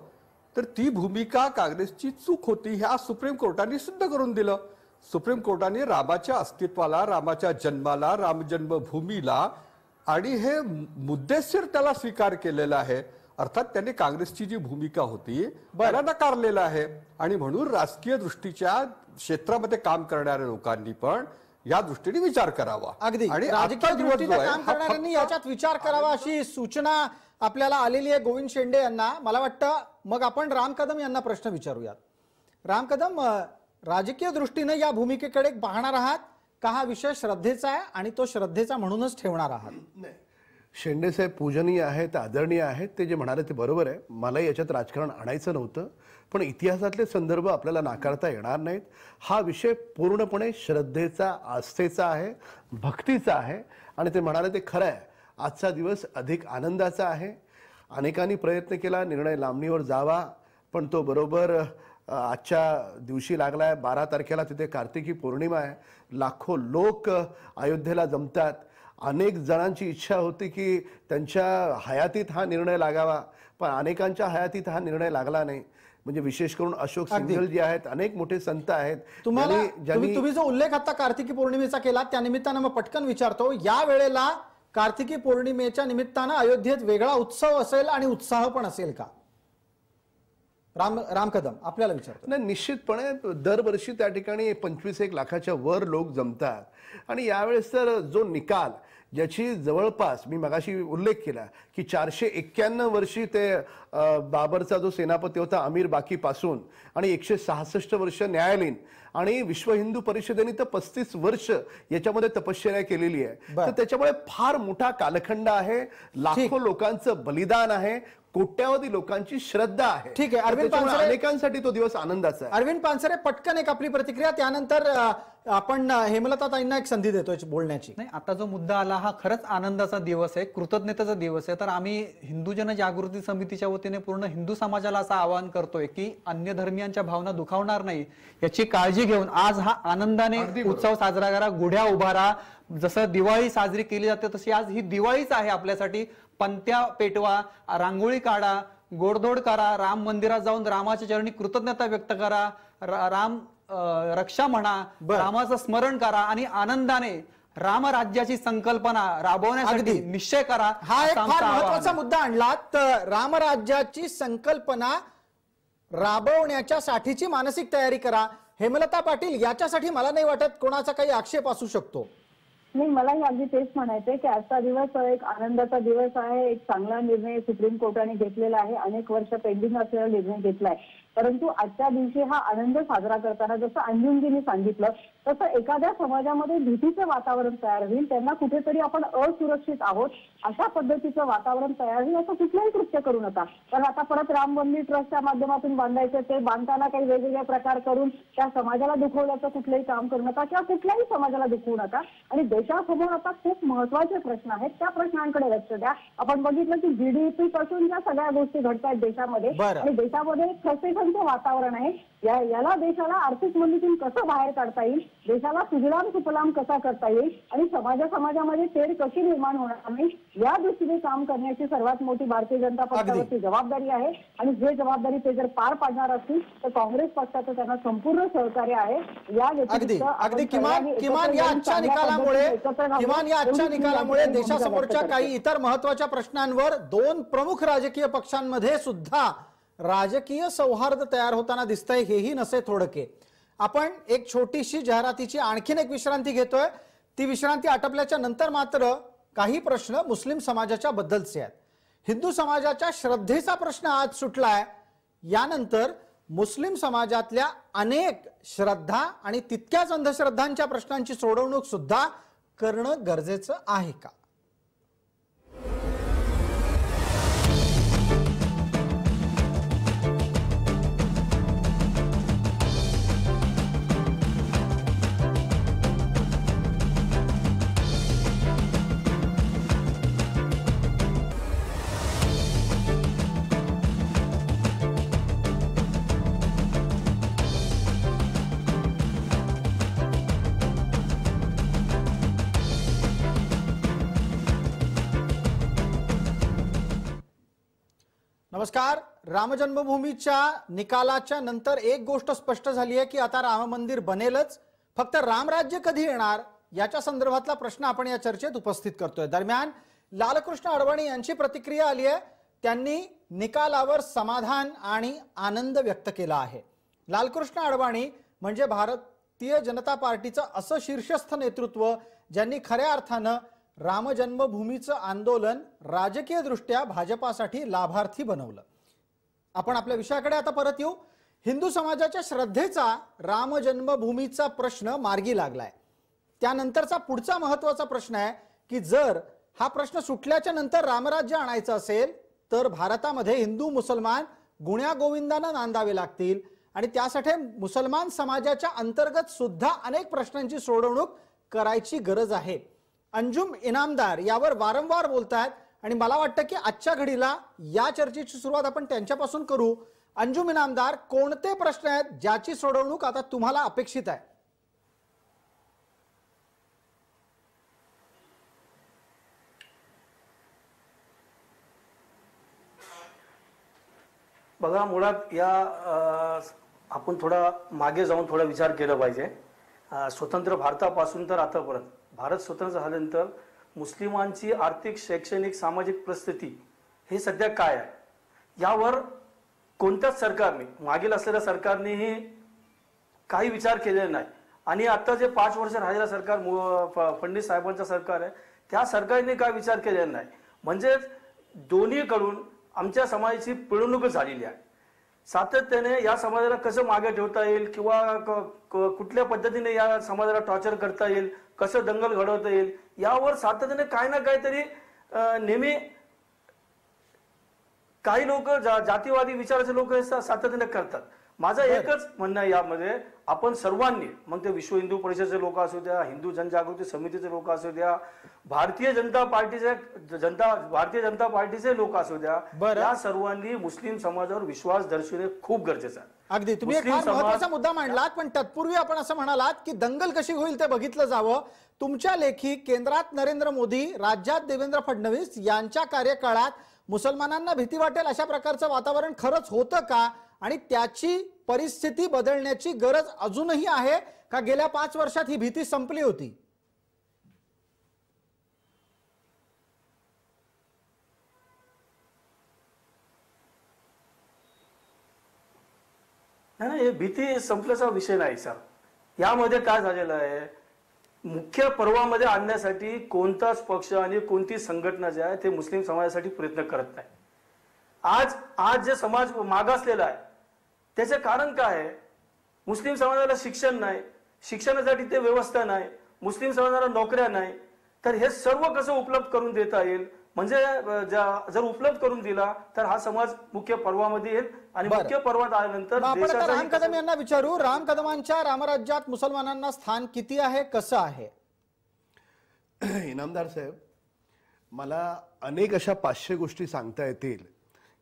तर ती भूमिका काँग्रेसची चूक होती ह्या सुप्रीम कोर्टाने सिद्ध करून दिलं. सुप्रीम कोर्टाने रामाच्या अस्तित्वाला रामाच्या जन्माला राम जन्मभूमीला आणि हे मुद्देशीर त्याला स्वीकार केलेला आहे. अर्थात त्यांनी काँग्रेसची जी भूमिका होती त्याला नकारलेला आहे. आणि म्हणून राजकीय दृष्टीच्या क्षेत्रामध्ये काम करणाऱ्या लोकांनी पण या दृष्टीने विचार करावा. अगदी. आणि राजकीय दृष्टीने काम करणाऱ्यांनी याच्यात विचार करावा अशी सूचना आपल्याला आलेली आहे गोविंद शेंडे यांना. मला वाटतं मग आपण राम कदम यांना प्रश्न विचारूयात. राम कदम राजकीय दृष्टीने या भूमिकेकडे पाहणार आहात का हा विषय श्रद्धेचा आहे आणि तो श्रद्धेचा म्हणूनच ठेवणार आहात? शेंडेसाहेब पूजनीय आहेत आदरणीय आहेत ते जे म्हणाले ते बरोबर आहे. मला याच्यात राजकारण आणायचं नव्हतं पण इतिहासातले संदर्भ आपल्याला नाकारता येणार नाहीत. हा विषय पूर्णपणे श्रद्धेचा आस्थेचा आहे भक्तीचा आहे आणि ते म्हणाले ते खरं आहे. आजचा दिवस अधिक आनंदाचा आहे. अनेकांनी प्रयत्न केला निर्णय लांबणीवर जावा पण तो बरोबर आजच्या दिवशी लागलाय. बारा तारखेला तिथे कार्तिकी पौर्णिमा आहे. लाखो लोक अयोध्येला जमतात. अनेक जणांची इच्छा होती की त्यांच्या हयातीत हा निर्णय लागावा पण अनेकांच्या हयातीत हा निर्णय लागला नाही. म्हणजे विशेष करून अशोक. सिंघल जे आहेत अनेक मोठे संत आहेत. तुम्हाला तुम्ही जो उल्लेख आता कार्तिकी पौर्णिमेचा केला त्या निमित्तानं मग पटकन विचारतो या वेळेला कार्तिकी पौर्णिमेच्या निमित्तानं अयोध्येत वेगळा उत्सव असेल आणि उत्साह पण असेल का? राम राम कदम आपल्याला विचारतो. नाही निश्चितपणे दरवर्षी त्या ठिकाणी पंचवीस एक लाखाच्या वर लोक जमतात. आणि यावेळेस तर जो निकाल ज्याची जवळपास मी मगाशी उल्लेख केला की चारशे एक्क्याण्णव वर्षी ते बाबरचा जो सेनापती होता अमीर बाकीपासून आणि एकशे सहासष्ट वर्ष न्यायालयीन आणि विश्व हिंदू परिषदेने तर पस्तीस वर्ष याच्यामध्ये तपश्चर्या केलेली आहे. तर त्याच्यामुळे फार मोठा कालखंड आहे लाखो लोकांचं बलिदान आहे कोट्यावधी लोकांची श्रद्धा आहे ठीक आहे. अरविंद अनेकांसाठी तो दिवस आनंदाचा आहे अरविंद पानसरे पटकन एक आपली प्रतिक्रिया त्यानंतर आपण हेमलताताईंना एक संधी देतोय बोलण्याची. नाही आता जो मुद्दा आला हा खरंच आनंदाचा दिवस आहे कृतज्ञतेचा दिवस आहे. तर आम्ही हिंदू जनजागृती समितीच्या वतीने पूर्ण हिंदू समाजाला असं आवाहन करतोय की अन्य धर्मियांच्या भावना दुखावणार नाही याची काळजी घेऊन आज हा आनंदाने उत्सव साजरा करा गुढ्या उभारा. जसं दिवाळी साजरी केली जाते तशी आज ही दिवाळीच आहे आपल्यासाठी. पंत्या पेटवा रांगोळी काढा गोडधोड करा राम मंदिरात जाऊन रामाच्या चरणी कृतज्ञता व्यक्त करा. रा- राम रक्षा म्हणा. रामाचं स्मरण करा आणि आनंदाने रामराज्याची संकल्पना राबवण्यासाठी. निश्चय करा हा एक फार महत्त्वाचा. मुद्दा आणला तर रामराज्याची संकल्पना राबवण्याच्या साठीची मानसिक तयारी करा हेमलता पाटील याच्यासाठी मला नाही वाटत कोणाचा काही आक्षेप असू शकतो नाही मलाही अगदी तेच म्हणायचंय की आजचा दिवस एक आनंदाचा दिवस आहे एक चांगला निर्णय सुप्रीम कोर्टाने घेतलेला आहे अनेक वर्ष पेंडिंग असलेला निर्णय घेतलाय परंतु आजच्या दिवशी हा आनंद साजरा करताना जसं अंजुमजींनी सांगितलं तसं एखाद्या समाजामध्ये भीतीचं वातावरण तयार होईल त्यांना कुठेतरी आपण असुरक्षित आहोत अशा पद्धतीचं वातावरण तयार होईल असं कुठलंही कृत्य करू नका. कारण आता परत राम मंदिर ट्रस्टच्या माध्यमातून बांधायचं ते बांधताना काही वेगवेगळे प्रकार करून त्या समाजाला दुखवल्याचं कुठलंही काम करू नका किंवा कुठल्याही समाजाला दुखवू नका. आणि देशासमोर आता खूप महत्त्वाचे प्रश्न आहेत त्या प्रश्नांकडे लक्ष द्या. आपण बघितलं की जीडीपी पासून ज्या सगळ्या गोष्टी घडतायत देशामध्ये बरं. आणि देशामध्ये फ्रस्ट्रेशन संकटांचं वातावरण आहे. या याला देशाला आर्थिक मंदीतून कसं बाहेर काढता येईल? देशाला सुजलाम सुफलाम कसा करता येईल? आणि समाजा समाजामध्ये तेढ कशी निर्माण होणार नाही या दृष्टीने काम करण्याची सर्वात मोठी भारतीय जनता पक्षावरची जबाबदारी आहे. आणि जे जबाबदारी ते जर पार पाडणार असतील तर काँग्रेस पक्षाचं त्यांना संपूर्ण सहकार्य आहे. या व्यतिरिक्त अगदी. किमान किमान या आजच्या निकालामुळे. किमान या आजच्या देशासमोरच्या. काही इतर महत्त्वाच्या प्रश्नांवर दोन प्रमुख राजकीय पक्षांमध्ये सुद्धा राजकीय सौहार्द तयार होताना दिसतंय हेही नसे थोडके. आपण एक छोटीशी जाहिरातीची आणखीन एक विश्रांती घेतोय. ती विश्रांती आटपल्याच्या नंतर मात्र काही प्रश्न मुस्लिम समाजाच्या बद्दलचे आहेत. हिंदू समाजाच्या श्रद्धेचा प्रश्न आज सुटलाय. यानंतर मुस्लिम समाजातल्या अनेक श्रद्धा आणि तितक्याच अंधश्रद्धांच्या प्रश्नांची सोडवणूक सुद्धा करणं गरजेचं आहे का? नमस्कार. रामजन्मभूमीच्या निकालाच्या नंतर एक गोष्ट स्पष्ट झाली आहे की आता राम मंदिर बनेलच. फक्त रामराज्य कधी येणार? याच्या संदर्भातला प्रश्न आपण या चर्चेत उपस्थित करतोय. दरम्यान लालकृष्ण अडवाणी यांची प्रतिक्रिया आली आहे त्यांनी निकालावर समाधान आणि आनंद व्यक्त केला आहे. लालकृष्ण अडवाणी म्हणजे भारतीय जनता पार्टीचं असं शीर्षस्थ नेतृत्व ज्यांनी खऱ्या अर्थानं रामजन्मभूमीचं आंदोलन राजकीयदृष्ट्या भाजपासाठी लाभार्थी बनवलं. आपण आपल्या विषयाकडे आता परत येऊ. हिंदू समाजाच्या श्रद्धेचा रामजन्मभूमीचा प्रश्न मार्गी लागलाय. त्यानंतरचा पुढचा महत्त्वाचा प्रश्न आहे की जर हा प्रश्न सुटल्याच्या नंतर रामराज्य आणायचं असेल तर भारतामध्ये हिंदू मुसलमान गुण्यागोविंदांना नांदावे लागतील. आणि त्यासाठी मुसलमान समाजाच्या अंतर्गत सुद्धा अनेक प्रश्नांची सोडवणूक करायची गरज आहे. अंजुम इनामदार यावर वारंवार बोलतायत आणि मला वाटतं की आजच्या घडीला या चर्चेची सुरुवात आपण त्यांच्यापासून करू. अंजुम इनामदार कोणते प्रश्न आहेत ज्याची सोडवणूक आता तुम्हाला अपेक्षित आहे? बघा मुळात या आपण थोडा मागे जाऊन थोडा विचार केला पाहिजे. स्वतंत्र भारतापासून तर आतापर्यंत. भारत स्वतंत्र झाल्यानंतर मुस्लिमांची आर्थिक शैक्षणिक सामाजिक परिस्थिती हे सध्या काय आहे? यावर कोणत्याच सरकारने मागील असलेल्या सरकारनेही काही विचार केलेला नाही. आणि आता जे पाच वर्ष राहिलेलं सरकार मु- फ- फडणवीस साहेबांचं सरकार आहे त्या सरकारने काय विचार केलेला नाही. म्हणजेच दोन्हीकडून आमच्या समाजाची पिळवणूकच झालेली आहे. सातत्याने या समाजाला कसं मागे ठेवता येईल किंवा कुठल्या पद्धतीने या समाजाला टॉर्चर करता येईल कसं दंगल घडवता येईल यावर सातत्याने काही ना काहीतरी नेहमी काही लोक जा जातीवादी विचाराचे लोक हे सातत्याने करतात. माझं एकच म्हणणं आहे यामध्ये आपण सर्वांनी मग ते विश्व हिंदू परिषदेचे लोक असू द्या हिंदू जनजागृती समितीचे लोक असू द्या भारतीय जनता पार्टीचे जनता भारतीय जनता पार्टीचे लोक असू द्या. या सर्वांनी मुस्लिम समाजावर विश्वास दर्शवणे खूप गरजेचं आहे. अगदी. तुम्ही एक महत्त्वाचा मुद्दा मांडलात पण तत्पूर्वी आपण असं म्हणालात की दंगल कशी होईल ते बघितलं जावं. तुमच्या लेखी केंद्रात नरेंद्र मोदी राज्यात देवेंद्र फडणवीस यांच्या कार्यकाळात मुसलमानांना भीती वाटेल अशा प्रकारचं वातावरण खरंच होतं का? आणि त्याची परिस्थिती बदलण्याची गरज अजूनही आहे का गेल्या पाच वर्षात ही भीती संपली होती? नाही हे भीती संपल्याचा विषय नाही सर. यामध्ये काय झालेलं आहे? मुख्य पर्वामध्ये आणण्यासाठी कोणताच पक्ष आणि कोणती संघटना जे आहे ते मुस्लिम समाजासाठी प्रयत्न करत नाही. आज आज जे समाज मागासलेला आहे त्याचे कारण काय आहे? मुस्लिम समाजाला शिक्षण नाही शिक्षणासाठी ते व्यवस्था नाही मुस्लिम समाजाला नोकऱ्या नाही तर हे सर्व कसं उपलब्ध करून देता येईल? म्हणजे जर उपलब्ध करून दिला तर हा समाज मुख्य पर्वामध्ये येईल आणि. मुख्य पर्वात आल्यानंतर राम कदम यांना विचारू. राम कदमांच्या रामराज्यात मुसलमानांना स्थान किती आहे कसं आहे? [clears throat] इनामदार साहेब मला अनेक अशा पाचशे गोष्टी सांगता येतील.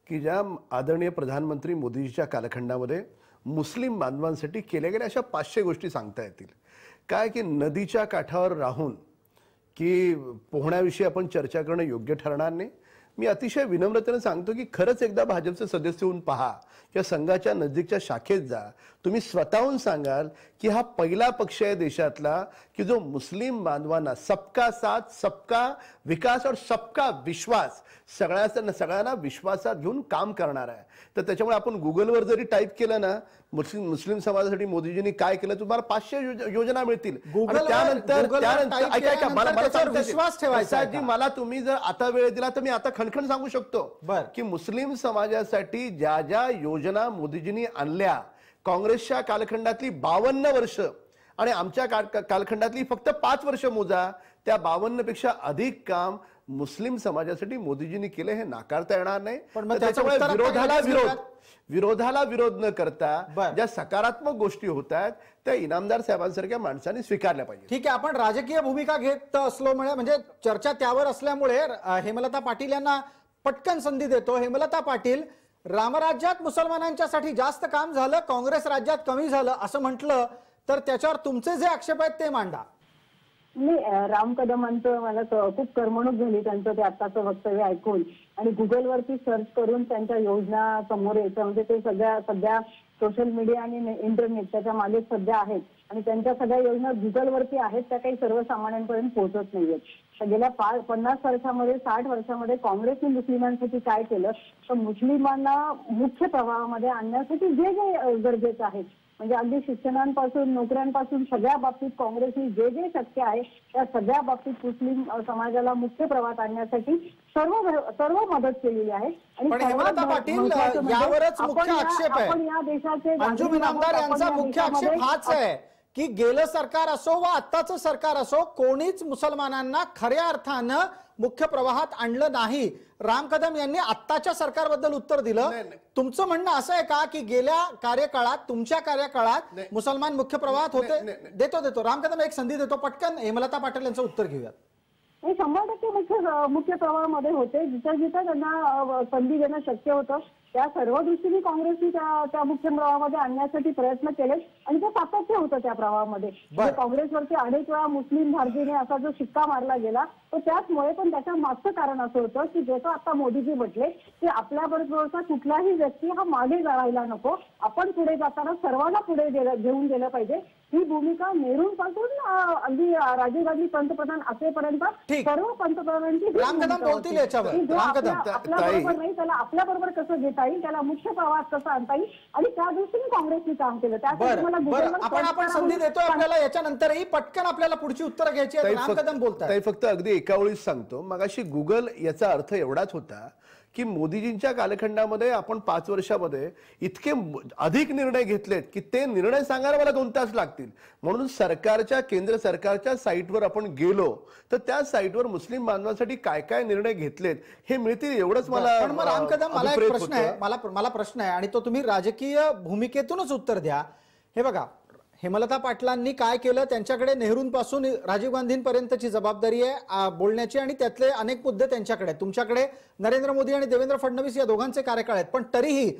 की ज्या आदरणीय प्रधानमंत्री मोदीजीच्या कालखंडामध्ये मुस्लिम बांधवांसाठी केल्या गेल्या अशा पाचशे गोष्टी सांगता येतील. काय की नदीच्या काठावर राहून की पोहण्याविषयी आपण चर्चा करणं योग्य ठरणार नाही. मी अतिशय विनम्रतेने सांगतो की खरंच एकदा भाजपचे सदस्य होऊन पहा. किंवा संघाच्या नजीकच्या शाखेत जा. तुम्ही स्वतःहून सांगाल की हा पहिला पक्ष आहे देशातला की जो मुस्लिम बांधवांना सबका साथ सबका विकास और सबका विश्वास सगळ्या सगळ्यांना विश्वासात घेऊन काम करणार आहे तर त्याच्यामुळे आपण गुगलवर जरी टाईप केलं ना मुस्लिम मुस्लिम समाजासाठी मोदीजींनी काय केलं तुम्हाला पाचशे योज- योजना मिळतील त्यानंतर त्यानंतर. विश्वास ठेवायचा? मला तुम्ही जर आता वेळ दिला तर मी आता खणखण सांगू शकतो बर. की मुस्लिम समाजासाठी ज्या ज्या योजना मोदीजींनी आणल्या काँग्रेसच्या कालखंडातली बावन्न वर्ष आणि आमच्या काल- कालखंडातली फक्त पाच वर्ष मोजा त्या बावन्नपेक्षा अधिक काम मुस्लिम समाजासाठी मोदीजींनी केले हे नाकारता येणार नाही पण त्याच्यामुळे विरोधाला विरोध. विरोधाला विरोध न करता. ज्या सकारात्मक गोष्टी होत आहेत त्या इनामदार साहेबांसारख्या माणसांनी स्वीकारल्या पाहिजे ठीक आहे आपण राजकीय भूमिका घेत असलो म्हणजे चर्चा त्यावर असल्यामुळे हेमलता पाटील यांना पटकन संधी देतो हेमलता पाटील रामराज्यात मुसलमानांच्यासाठी जास्त काम झालं काँग्रेस राज्यात कमी झालं असं म्हटलं तर त्याच्यावर तुमचे जे आक्षेप आहेत ते मांडा. नाही राम कदमांचं मला खूप करमणूक झाली त्यांचं ते आत्ताचं वक्तव्य ऐकून. आणि गुगलवरती सर्च करून त्यांच्या योजना समोर यायचं म्हणजे ते सगळ्या सध्या सोशल मीडिया आणि इंटरनेट त्याच्यामागे सध्या आहेत. आणि त्यांच्या सगळ्या योजना गुगलवरती आहेत त्या काही सर्वसामान्यांपर्यंत पोहोचत नाहीयेत. गेल्या पाच पन्नास वर्षामध्ये साठ वर्षामध्ये काँग्रेसने मुस्लिमांसाठी काय केलं? तर मुस्लिमांना मुख्य प्रवाहामध्ये आणण्यासाठी जे जे गरजेचं आहे म्हणजे अगदी शिक्षणांपासून नोकऱ्यांपासून सगळ्या बाबतीत काँग्रेसने जे जे शक्य आहे त्या सगळ्या बाबतीत मुस्लिम समाजाला मुख्य प्रवाहात आणण्यासाठी सर्व सर्व मदत केलेली आहे. आणि पाटील, म्हणजे यावरच आपण मुख्य या- आक्षेप आहे. आपण या देशाचे यांचा मुख्य आक्षेप हाच आहे. की गेलं सरकार असो व आत्ताचं सरकार असो कोणीच मुसलमानांना खऱ्या अर्थानं मुख्य प्रवाहात आणलं नाही. राम कदम यांनी आत्ताच्या सरकारबद्दल उत्तर दिलं. तुमचं म्हणणं असं आहे का की गेल्या कार्यकाळात तुमच्या कार्यकाळात. मुसलमान मुख्य प्रवाहात होते. देतो देतो. राम कदम एक संधी देतो. पटकन हेमलता पाटील यांचं उत्तर घेऊयात. हे शंभर टक्के मुख्य मुख्य प्रवाहामध्ये होते. जिथं जिथं त्यांना संधी देणं शक्य होतं. त्या सर्व दृष्टीने काँग्रेसने त्या मुख्य प्रवाहामध्ये आणण्यासाठी प्रयत्न केले आणि ते सातत्य होतं त्या प्रवाहामध्ये. म्हणजे काँग्रेसवरती अनेक वेळा मुस्लिम भारतीने असा जो शिक्का मारला गेला तो त्याचमुळे पण त्याच्या मागचं कारण असं होतं की जसं आता मोदीजी म्हटले की आपल्या बरोबरचा कुठलाही व्यक्ती हा मागे जायला नको आपण पुढे जाताना सर्वांना पुढे घेऊन गेलं पाहिजे. ही भूमिका नेहरू पासून अ, अगदी राजीव गांधी पंतप्रधान असेपर्यंत. सर्व पंतप्रधानांची बोलतील त्याला आपल्या बरोबर कसं घेता येईल त्याला मुख्य प्रवाहात कसं आणता येईल? आणि त्या दृष्टीने काँग्रेसने काम केलं. त्यासाठी आपण संधी म्हणून देतोय आपल्याला याच्यानंतरही पटकन आपल्याला पुढची उत्तरं घ्यायची राम कदम फक्त बोलतात ताई फक्त अगदी एका वेळीच सांगतो. मगाशी गुगल याचा अर्थ एवढाच होता की मोदीजींच्या कालखंडामध्ये आपण पाच वर्षामध्ये इतके अधिक निर्णय घेतलेत की ते निर्णय सांगायला मला दोन तास लागतील म्हणून सरकारच्या केंद्र सरकारच्या साईटवर आपण गेलो तर त्या साईटवर मुस्लिम बांधवांसाठी काय काय निर्णय घेतलेत हे मिळतील एवढंच मला राम कदम मला एक प्रश्न आहे. मला मला प्रश्न आहे आणि तो तुम्ही राजकीय भूमिकेतूनच उत्तर द्या हे बघा हेमलता पाटलांनी काय केलं त्यांच्याकडे नेहरूंपासून राजीव गांधींपर्यंतची जबाबदारी आहे बोलण्याची आणि त्यातले अनेक मुद्दे त्यांच्याकडे आहेत. तुमच्याकडे नरेंद्र मोदी आणि देवेंद्र फडणवीस या दोघांचे कार्यकाळ आहेत पण तरीही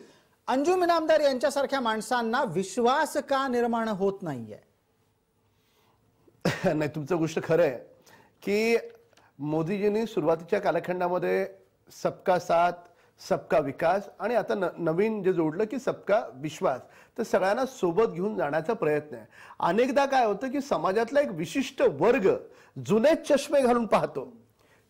अंजुम इनामदार यांच्यासारख्या माणसांना विश्वास का निर्माण होत नाहीये [laughs] नाही तुमचं गोष्ट खरं आहे की मोदीजींनी सुरुवातीच्या कालखंडामध्ये सबका साथ सबका विकास आणि आता न नवीन जे जोडलं की सबका विश्वास. तर सगळ्यांना सोबत घेऊन जाण्याचा प्रयत्न आहे. अनेकदा काय होतं की समाजातला एक विशिष्ट वर्ग जुने चष्मे घालून पाहतो.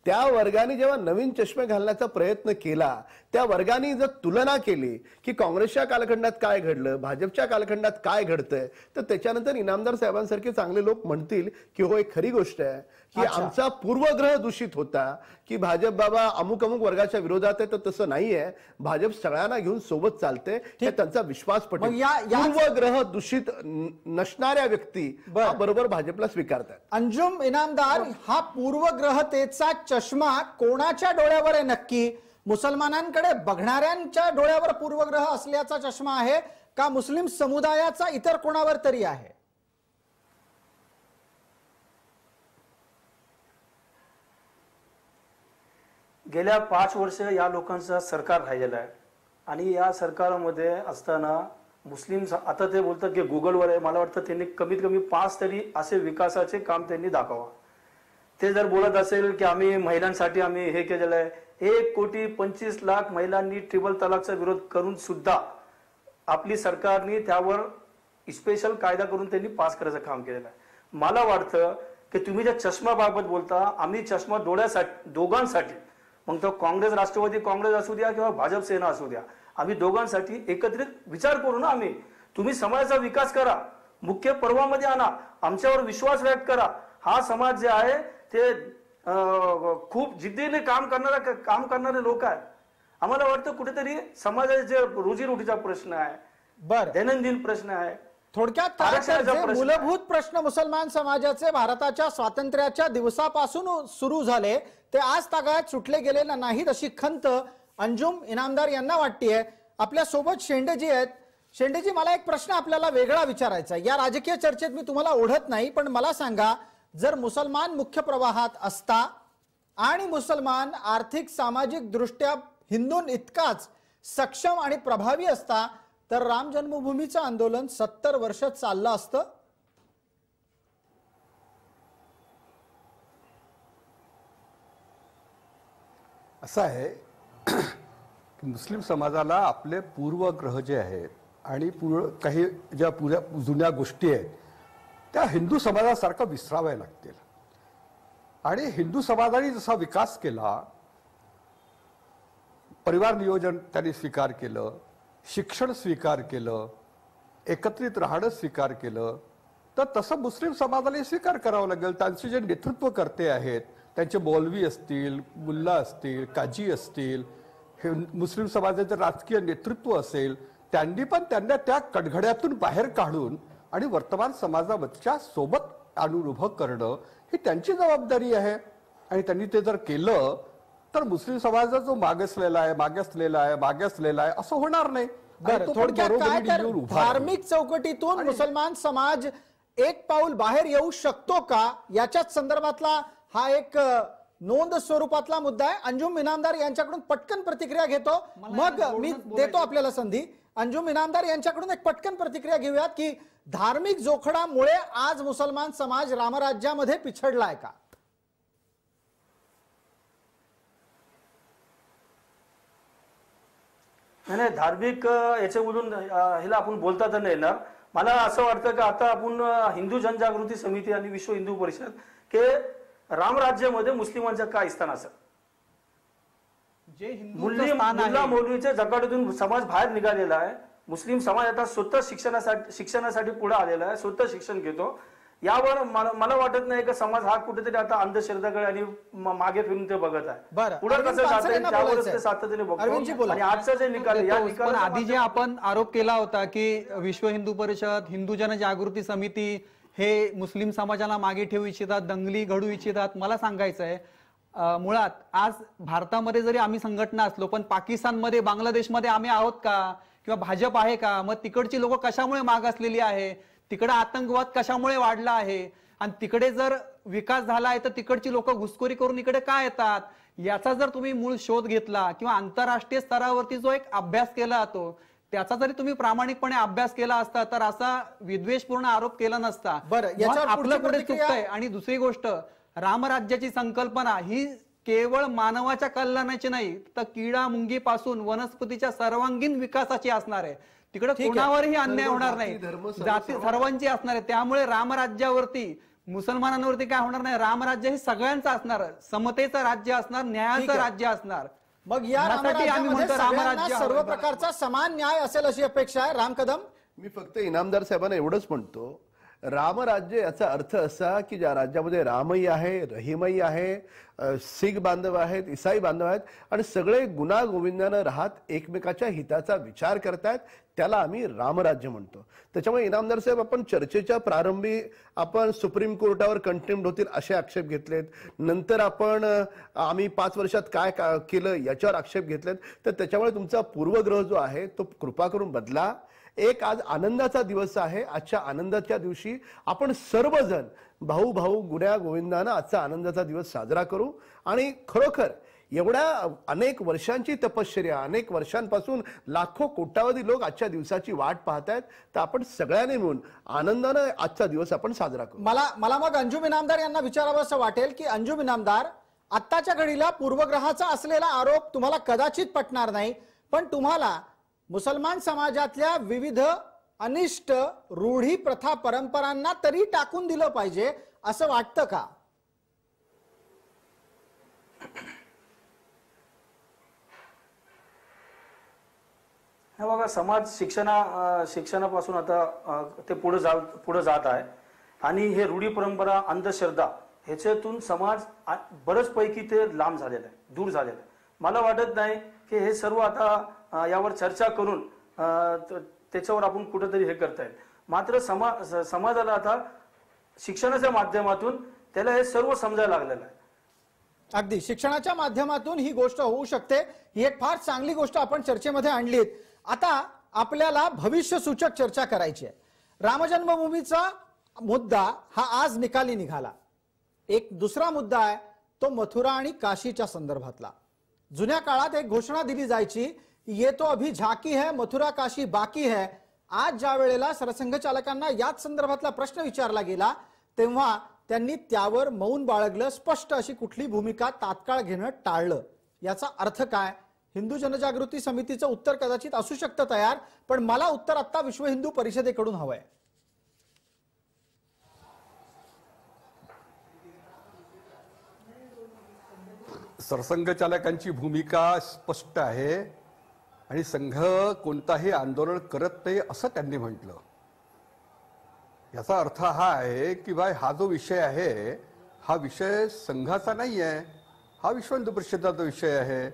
त्या वर्गाने जेव्हा नवीन चष्मे घालण्याचा प्रयत्न केला त्या वर्गाने जर तुलना केली की काँग्रेसच्या कालखंडात काय घडलं भाजपच्या कालखंडात काय घडतंय तर त्याच्यानंतर इनामदार साहेबांसारखे चांगले लोक म्हणतील की हो एक खरी गोष्ट आहे की आमचा पूर्वग्रह दूषित होता की भाजप बाबा अमुक अमुक वर्गाच्या विरोधात आहे तर तसं नाहीये. भाजप सगळ्यांना घेऊन सोबत चालते हे त्यांचा विश्वास पटेल. पूर्वग्रह दूषित नसणाऱ्या व्यक्ती बरं. बरोबर भाजपला स्वीकारतात. अंजुम इनामदार हा पूर्वग्रहतेचा चष्मा कोणाच्या डोळ्यावर आहे नक्की? मुसलमानांकडे बघणाऱ्यांच्या डोळ्यावर पूर्वग्रह असल्याचा चष्मा आहे का? मुस्लिम समुदायाचा इतर कोणावर तरी आहे? गेल्या पाच वर्ष या लोकांचं सरकार राहिलेलं आहे. आणि या सरकारमध्ये असताना मुस्लिम आता ते बोलतात की गुगलवर आहे. मला वाटतं त्यांनी कमीत कमी पाच तरी असे विकासाचे काम त्यांनी दाखवा. ते जर बोलत असेल की आम्ही महिलांसाठी आम्ही हे केलेलं आहे एक कोटी पंचवीस लाख महिलांनी ट्रिपल तलाकचा विरोध करून सुद्धा आपली सरकारने त्यावर स्पेशल कायदा करून त्यांनी पास करायचं काम केलेलं आहे. मला वाटतं की तुम्ही ज्या चष्माबाबत बोलता आम्ही चष्मा डोळ्यासाठी दोघांसाठी मग तो काँग्रेस राष्ट्रवादी काँग्रेस असू द्या किंवा भाजप सेना असू द्या आम्ही दोघांसाठी एकत्रित विचार करू ना आम्ही. तुम्ही समाजाचा विकास करा मुख्य पर्वामध्ये आणा आमच्यावर विश्वास व्यक्त करा. हा समाज जे आहे ते खूप जिद्दीने काम करणारा काम करणारे लोक आहेत. आम्हाला वाटतं कुठेतरी समाजाचे जे रोजीरोटीचा प्रश्न आहे बर. दैनंदिन प्रश्न आहे थोडक्यात काय मूलभूत प्रश्न मुसलमान समाजाचे भारताच्या स्वातंत्र्याच्या दिवसापासून सुरू झाले ते आज तागायत सुटले गेलेले नाहीत अशी खंत अंजुम इनामदार यांना वाटतीये. आपल्यासोबत शेंडेजी आहेत. शेंडेजी मला एक प्रश्न आपल्याला वेगळा विचारायचा. या राजकीय चर्चेत मी तुम्हाला ओढत नाही पण मला सांगा जर मुसलमान मुख्य प्रवाहात असता आणि मुसलमान आर्थिक सामाजिक दृष्ट्या हिंदून इतकाच सक्षम आणि प्रभावी असता तर राम जन्मभूमीचं आंदोलन सत्तर वर्ष चाललं असतं. असं आहे की मुस्लिम समाजाला आपले पूर्वग्रह जे आहेत आणि पूर्व काही ज्या पुऱ्या जुन्या गोष्टी आहेत त्या हिंदू समाजासारखं विसराव्या लागतील. आणि हिंदू समाजाने जसा विकास केला परिवार नियोजन त्यांनी स्वीकार केलं शिक्षण स्वीकार केलं एकत्रित राहणं स्वीकार केलं तर तसं मुस्लिम समाजाला स्वीकार करावं लागेल. त्यांचे जे नेतृत्व करते आहेत त्यांचे मौलवी असतील मुल्ला असतील काजी असतील हे मुस्लिम समाजाचे राजकीय नेतृत्व असेल त्यांनी पण त्यांना त्या कडघड्यातून बाहेर काढून आणि वर्तमान समाजाच्या सोबत आणून उभं करणं ही त्यांची जबाबदारी आहे. आणि त्यांनी ते जर केलं तर मुस्लिम समाज जो मागासलेला आहे मागासलेला आहे मागासलेला आहे असं होणार नाही. धार्मिक चौकटीतून मुसलमान समाज एक पाऊल बाहेर येऊ शकतो का? याच्याच संदर्भातला हा एक नोंद स्वरूपातला मुद्दा आहे. अंजुम इनामदार यांच्याकडून पटकन प्रतिक्रिया घेतो. मग मी देतो आपल्याला संधी. अंजुम इनामदार यांच्याकडून एक पटकन प्रतिक्रिया घेऊयात की धार्मिक जोखडामुळे आज मुसलमान समाज रामराज्यामध्ये पिछडलाय का? नाही नाही धार्मिक याच्यामधून ह्याला आपण बोलता तर नाही येणार. मला असं वाटतं की आता आपण हिंदू जनजागृती समिती आणि विश्व हिंदू परिषद के रामराज्यामध्ये मुस्लिमांचं काय स्थान असेल? जे मुल्ला आहे. मौलवीच्या जगाडून समाज बाहेर निघालेला आहे. मुस्लिम समाज आता स्वतः शिक्षणासाठी शिक्षणासाठी पुढे आलेला आहे. स्वतः शिक्षण घेतो. यावर मला मला वाटत नाही की समाज हा कुठेतरी आता अंधश्रद्धाकडे आणि मागे फिरून ते बघत आहे. पुढे कसं जात पानसरेंना त्यावरच बोलायचंय. ते सातत्याने बघतो. आणि आजचा जे निकाल या निकालाच्या आधी जे आपण आरोप केला होता की विश्व हिंदू परिषद हिंदू जनजागृती समिती हे मुस्लिम समाजाला मागे ठेवू इच्छितात दंगली घडू इच्छितात मला सांगायचं आहे मुळात आज भारतामध्ये जरी आम्ही संघटना असलो पण पाकिस्तानमध्ये बांगलादेशमध्ये आम्ही आहोत का किंवा भाजप आहे का मग तिकडची लोक कशामुळे मागासलेली आहे तिकडे आतंकवाद कशामुळे वाढला आहे? आणि तिकडे जर विकास झाला आहे तर तिकडची लोक घुसखोरी करून इकडे का येतात? याचा जर तुम्ही मूळ शोध घेतला किंवा आंतरराष्ट्रीय स्तरावरती जो एक अभ्यास केला जातो त्याचा जरी तुम्ही प्रामाणिकपणे अभ्यास केला असता तर असा विद्वेषपूर्ण आरोप केला नसता. बरं, मग याच्यावर आपलं पुढची कुठे प्रतिक्रिया- चुकतंय? आणि दुसरी गोष्ट रामराज्याची संकल्पना ही केवळ मानवाच्या कल्याणाची नाही तर किडा मुंगी पासून वनस्पतीच्या सर्वांगीण विकासाची असणार आहे. तिकडे. कोणावरही अन्याय होणार नाही. जाती सर्वांची असणार आहे. त्यामुळे रामराज्यावरती मुसलमानांवरती काय होणार नाही. रामराज्य हे सगळ्यांचं असणार. समतेचं राज्य असणार ठीक न्यायाचं. राज्य असणार. मग या रामराज्य सर्व. प्रकारचा समान न्याय असेल अशी अपेक्षा आहे. राम कदम? मी फक्त इनामदार साहेबांना एवढंच म्हणतो रामराज्य याचा अर्थ असा की ज्या राज्यामध्ये रामही आहे रहीमही आहे सिख शीख बांधव आहेत इसाई बांधव आहेत आणि सगळे गुणागोविंदानं राहत एकमेकाच्या हिताचा विचार करतायत त्याला आम्ही रामराज्य म्हणतो. त्याच्यामुळे इनामदार साहेब आपण चर्चेच्या प्रारंभी आपण सुप्रीम कोर्टावर कंटेम्प्ट होतील असे आक्षेप घेतलेत. नंतर आपण आम्ही पाच वर्षात काय का- केलं याच्यावर आक्षेप घेतलेत. तर त्याच्यामुळे तुमचा पूर्वग्रह जो आहे तो कृपा करून बदला. एक आज आनंदाचा दिवस आहे. आजच्या आनंदाच्या दिवशी आपण सर्वजण भाऊ भाऊ गुण्या गोविंदानं आजचा आनंदाचा दिवस साजरा करू. आणि खरोखर एवढ्या अनेक वर्षांची तपश्चर्या अनेक वर्षांपासून लाखो कोट्यावधी लोक आजच्या दिवसाची वाट पाहत आहेत तर आपण सगळ्यांनी मिळून आनंदानं आजचा दिवस आपण साजरा करू. मला मला मग अंजुम इनामदार यांना विचारावं असं वाटेल की अंजुम इनामदार आत्ताच्या घडीला पूर्वग्रहाचा असलेला आरोप तुम्हाला कदाचित पटणार नाही पण तुम्हाला मुसलमान समाजातल्या विविध अनिष्ट रूढी प्रथा परंपरांना तरी टाकून दिलं पाहिजे असं वाटतं का? बघा समाज शिक्षणा शिक्षणापासून आता ते पुढे जा पुढे जात आहे. आणि हे रूढी परंपरा अंधश्रद्धा ह्याच्यातून समाज बरंच पैकी ते लांब झालेलं आहे दूर झालेलं आहे. मला वाटत नाही की हे सर्व आता यावर चर्चा करून त्याच्यावर आपण कुठेतरी हे करता येईल. मात्र समा समाजाला आता शिक्षणाच्या माध्यमातून त्याला हे सर्व समजायला लागलेलं आहे. अगदी. शिक्षणाच्या माध्यमातून ही गोष्ट होऊ शकते. ही एक फार चांगली गोष्ट आपण चर्चेमध्ये आणलीत आता आपल्याला भविष्य सूचक चर्चा करायची आहे. रामजन्मभूमीचा मुद्दा हा आज निकाली निघाला. एक दुसरा मुद्दा आहे तो मथुरा आणि काशीच्या संदर्भातला. जुन्या काळात एक घोषणा दिली जायची ये तो अभी झाकी है मथुरा काशी बाकी है। आज ज्या वेळेला सरसंघ चालकांना याच संदर्भातला प्रश्न विचारला गेला तेव्हा त्यांनी त्यावर मौन बाळगलं स्पष्ट अशी कुठली भूमिका तात्काळ घेणं टाळलं. याचा अर्थ काय? हिंदू जनजागृती समितीचं उत्तर कदाचित असू शकतं तयार पण मला उत्तर आता विश्व हिंदू परिषदेकडून हवंय. सरसंघचालकांची भूमिका स्पष्ट आहे. आणि संघ कोणताही आंदोलन करत नाही असं त्यांनी म्हटलं. याचा अर्थ हा आहे की बाय हा जो विषय आहे हा विषय संघाचा नाही आहे. हा विश्व हिंदू परिषदेचा विषय आहे.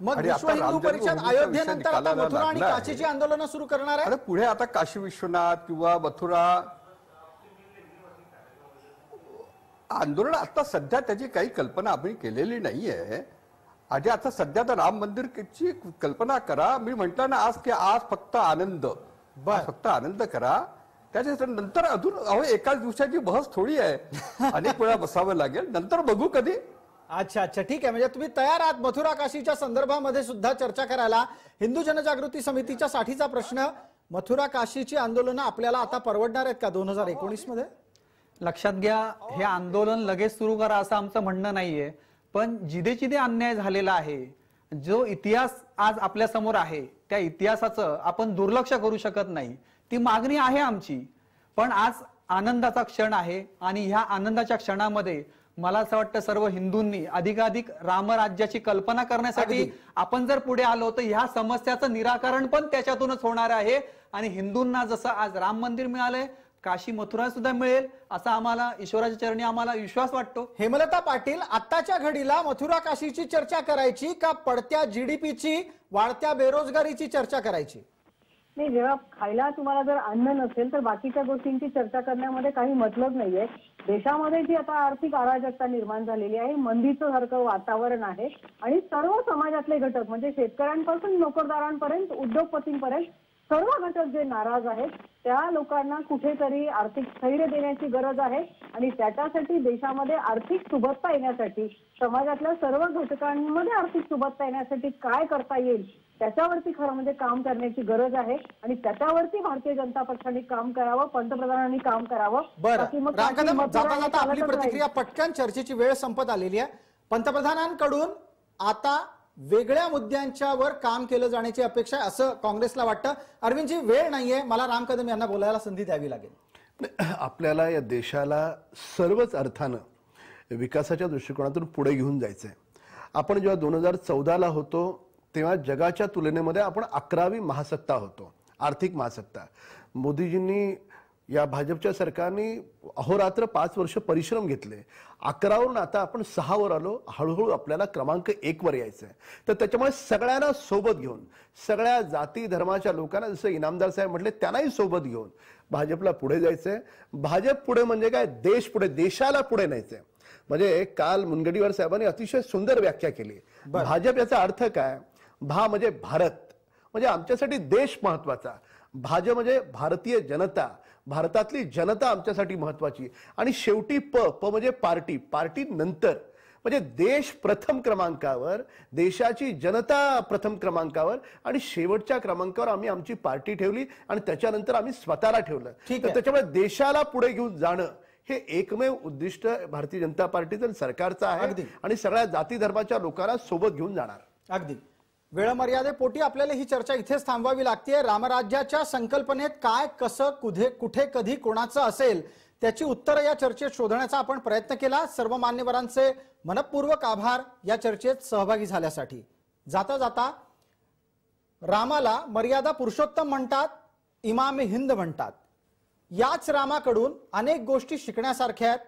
मग विश्व हिंदू परिषद अयोध्येनंतर आता मथुरा आणि. काशीची आंदोलनं सुरू करणार आहे अरे पुढे आता काशी विश्वनाथ किंवा मथुरा. आंदोलन आता सध्या त्याची काही कल्पना आपण केलेली नाहीये. आणि आता सध्या तर राम मंदिरची कल्पना करा. मी म्हंटल ना आज की आज फक्त आनंद. आज फक्त आनंद करा. त्याच्या नंतर अजून अहो एकाच दिवसाची बहस थोडी आहे. [laughs] अनेक वेळा बसावं लागेल. नंतर बघू कधी. अच्छा अच्छा. ठीक आहे. म्हणजे तुम्ही तयार आहात मथुरा काशीच्या संदर्भामध्ये सुद्धा चर्चा करायला. हिंदू जनजागृती समितीच्या साठीचा प्रश्न मथुरा काशीची आंदोलनं आपल्याला आता परवडणार आहेत का दोन हजार एकोणीसमध्ये लक्षात घ्या हे आंदोलन लगेच सुरू करा असं आमचं म्हणणं नाहीये. पण जिथे जिथे अन्याय झालेला आहे जो इतिहास आज आपल्यासमोर आहे त्या इतिहासाचं आपण दुर्लक्ष करू शकत नाही. ती मागणी आहे आमची. पण आज आनंदाचा क्षण आहे आणि ह्या आनंदाच्या क्षणामध्ये मला असं वाटतं सर्व हिंदूंनी अधिकाधिक रामराज्याची कल्पना करण्यासाठी. आपण जर पुढे आलो तर ह्या समस्याचं निराकरण पण त्याच्यातूनच होणार आहे. आणि हिंदूंना जसं आज राम मंदिर मिळालंय काशी मथुरा सुद्धा मिळेल असा आम्हाला ईश्वराच्या चरणी आम्हाला विश्वास वाटतो. हेमलता पाटील आत्ताच्या घडीला मथुरा काशीची चर्चा करायची का पडत्या जीडीपीची वाढत्या बेरोजगारीची चर्चा करायची? नाही जेव्हा खायला तुम्हाला जर अन्न नसेल तर बाकीच्या गोष्टींची चर्चा करण्यामध्ये काही मतलब नाहीये. देशामध्ये जी आता आर्थिक अराजकता निर्माण झालेली आहे मंदीचं सारखं वातावरण आहे आणि सर्व समाजातले घटक म्हणजे शेतकऱ्यांपासून नोकरदारांपर्यंत उद्योगपतींपर्यंत सर्व घटक जे नाराज आहेत त्या लोकांना कुठेतरी आर्थिक स्थैर्य देण्याची गरज आहे आणि त्याच्यासाठी देशामध्ये आर्थिक सुबत्ता येण्यासाठी समाजातल्या सर्व घटकांमध्ये आर्थिक सुबत्ता येण्यासाठी काय करता येईल त्याच्यावरती खरं म्हणजे काम करण्याची गरज आहे आणि त्याच्यावरती भारतीय जनता पक्षाने काम करावं पंतप्रधानांनी काम करावं प्रतिक्रिया. पटकन चर्चेची वेळ संपत आलेली आहे पंतप्रधानांकडून आता वेगळ्या मुद्द्यांच्यावर काम केलं जाण्याची अपेक्षा आहे असं काँग्रेसला वाटतं. अरविंदजी वेळ नाहीये. मला राम कदम यांना बोलायला संधी द्यावी लागेल. आपल्याला या देशाला सर्वच अर्थानं विकासाच्या दृष्टिकोनातून पुढे घेऊन जायचं आहे आपण जेव्हा दोन हजार चौदाला होतो तेव्हा जगाच्या तुलनेमध्ये आपण अकरावी महासत्ता होतो आर्थिक महासत्ता. मोदीजींनी या भाजपच्या सरकारने अहोरात्र पाच वर्ष परिश्रम घेतले. अकरावरून आता आपण सहावर आलो. हळूहळू आपल्याला क्रमांक एक वर यायचं आहे. तर त्याच्यामुळे सगळ्यांना सोबत घेऊन सगळ्या जाती धर्माच्या लोकांना जसं इनामदार साहेब म्हटले त्यांनाही सोबत घेऊन भाजपला पुढे जायचंय. भाजप पुढे म्हणजे काय? देश पुढे देशाला पुढे न्यायचंय. म्हणजे काल मुनगंटीवार साहेबांनी अतिशय सुंदर व्याख्या केली. भाजप याचा अर्थ काय? भा म्हणजे भारत. म्हणजे आमच्यासाठी देश महत्त्वाचा. भाजप म्हणजे भारतीय जनता. भारतातली जनता आमच्यासाठी महत्वाची. आणि शेवटी प प म्हणजे पार्टी. पार्टी नंतर. म्हणजे देश प्रथम क्रमांकावर देशाची जनता प्रथम क्रमांकावर आणि शेवटच्या क्रमांकावर आम्ही आमची पार्टी ठेवली आणि त्याच्यानंतर आम्ही स्वतःला ठेवलं. तर. त्याच्यामुळे देशाला पुढे घेऊन जाणं हे एकमेव उद्दिष्ट भारतीय जनता पार्टीचं सरकारचं अगदी. आहे आणि सगळ्या जाती धर्माच्या लोकांना सोबत घेऊन जाणार. अगदी. वेळमर्यादेपोटी आपल्याला ही चर्चा इथेच थांबवावी लागते रामराज्याच्या संकल्पनेत काय कसं कुठे कुठे कधी कोणाचं असेल त्याची उत्तरं या चर्चेत शोधण्याचा आपण प्रयत्न केला. सर्व मान्यवरांचे मनपूर्वक आभार या चर्चेत सहभागी झाल्यासाठी. जाता जाता रामाला मर्यादा पुरुषोत्तम म्हणतात इमाम हिंद म्हणतात. याच रामाकडून अनेक गोष्टी शिकण्यासारख्या आहेत.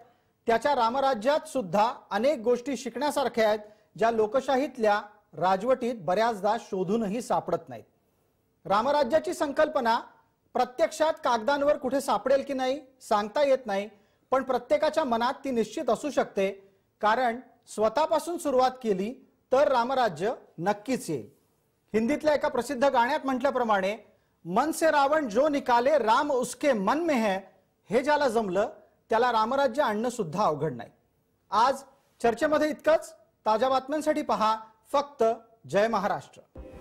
त्याच्या रामराज्यात सुद्धा अनेक गोष्टी शिकण्यासारख्या आहेत. ज्या लोकशाहीतल्या राजवटीत बऱ्याचदा शोधूनही सापडत नाहीत. रामराज्याची संकल्पना प्रत्यक्षात कागदांवर कुठे सापडेल की नाही सांगता येत नाही पण प्रत्येकाच्या मनात ती निश्चित असू शकते. कारण स्वतःपासून सुरुवात केली तर रामराज्य नक्कीच येईल. हिंदीतल्या एका प्रसिद्ध गाण्यात म्हटल्याप्रमाणे मन से रावण जो निकाले राम उसके मन में है. हे ज्याला जमलं त्याला रामराज्य आणणं सुद्धा अवघड नाही. आज चर्चेमध्ये इतकंच. ताज्या बातम्यांसाठी पहा फक्त जय महाराष्ट्र.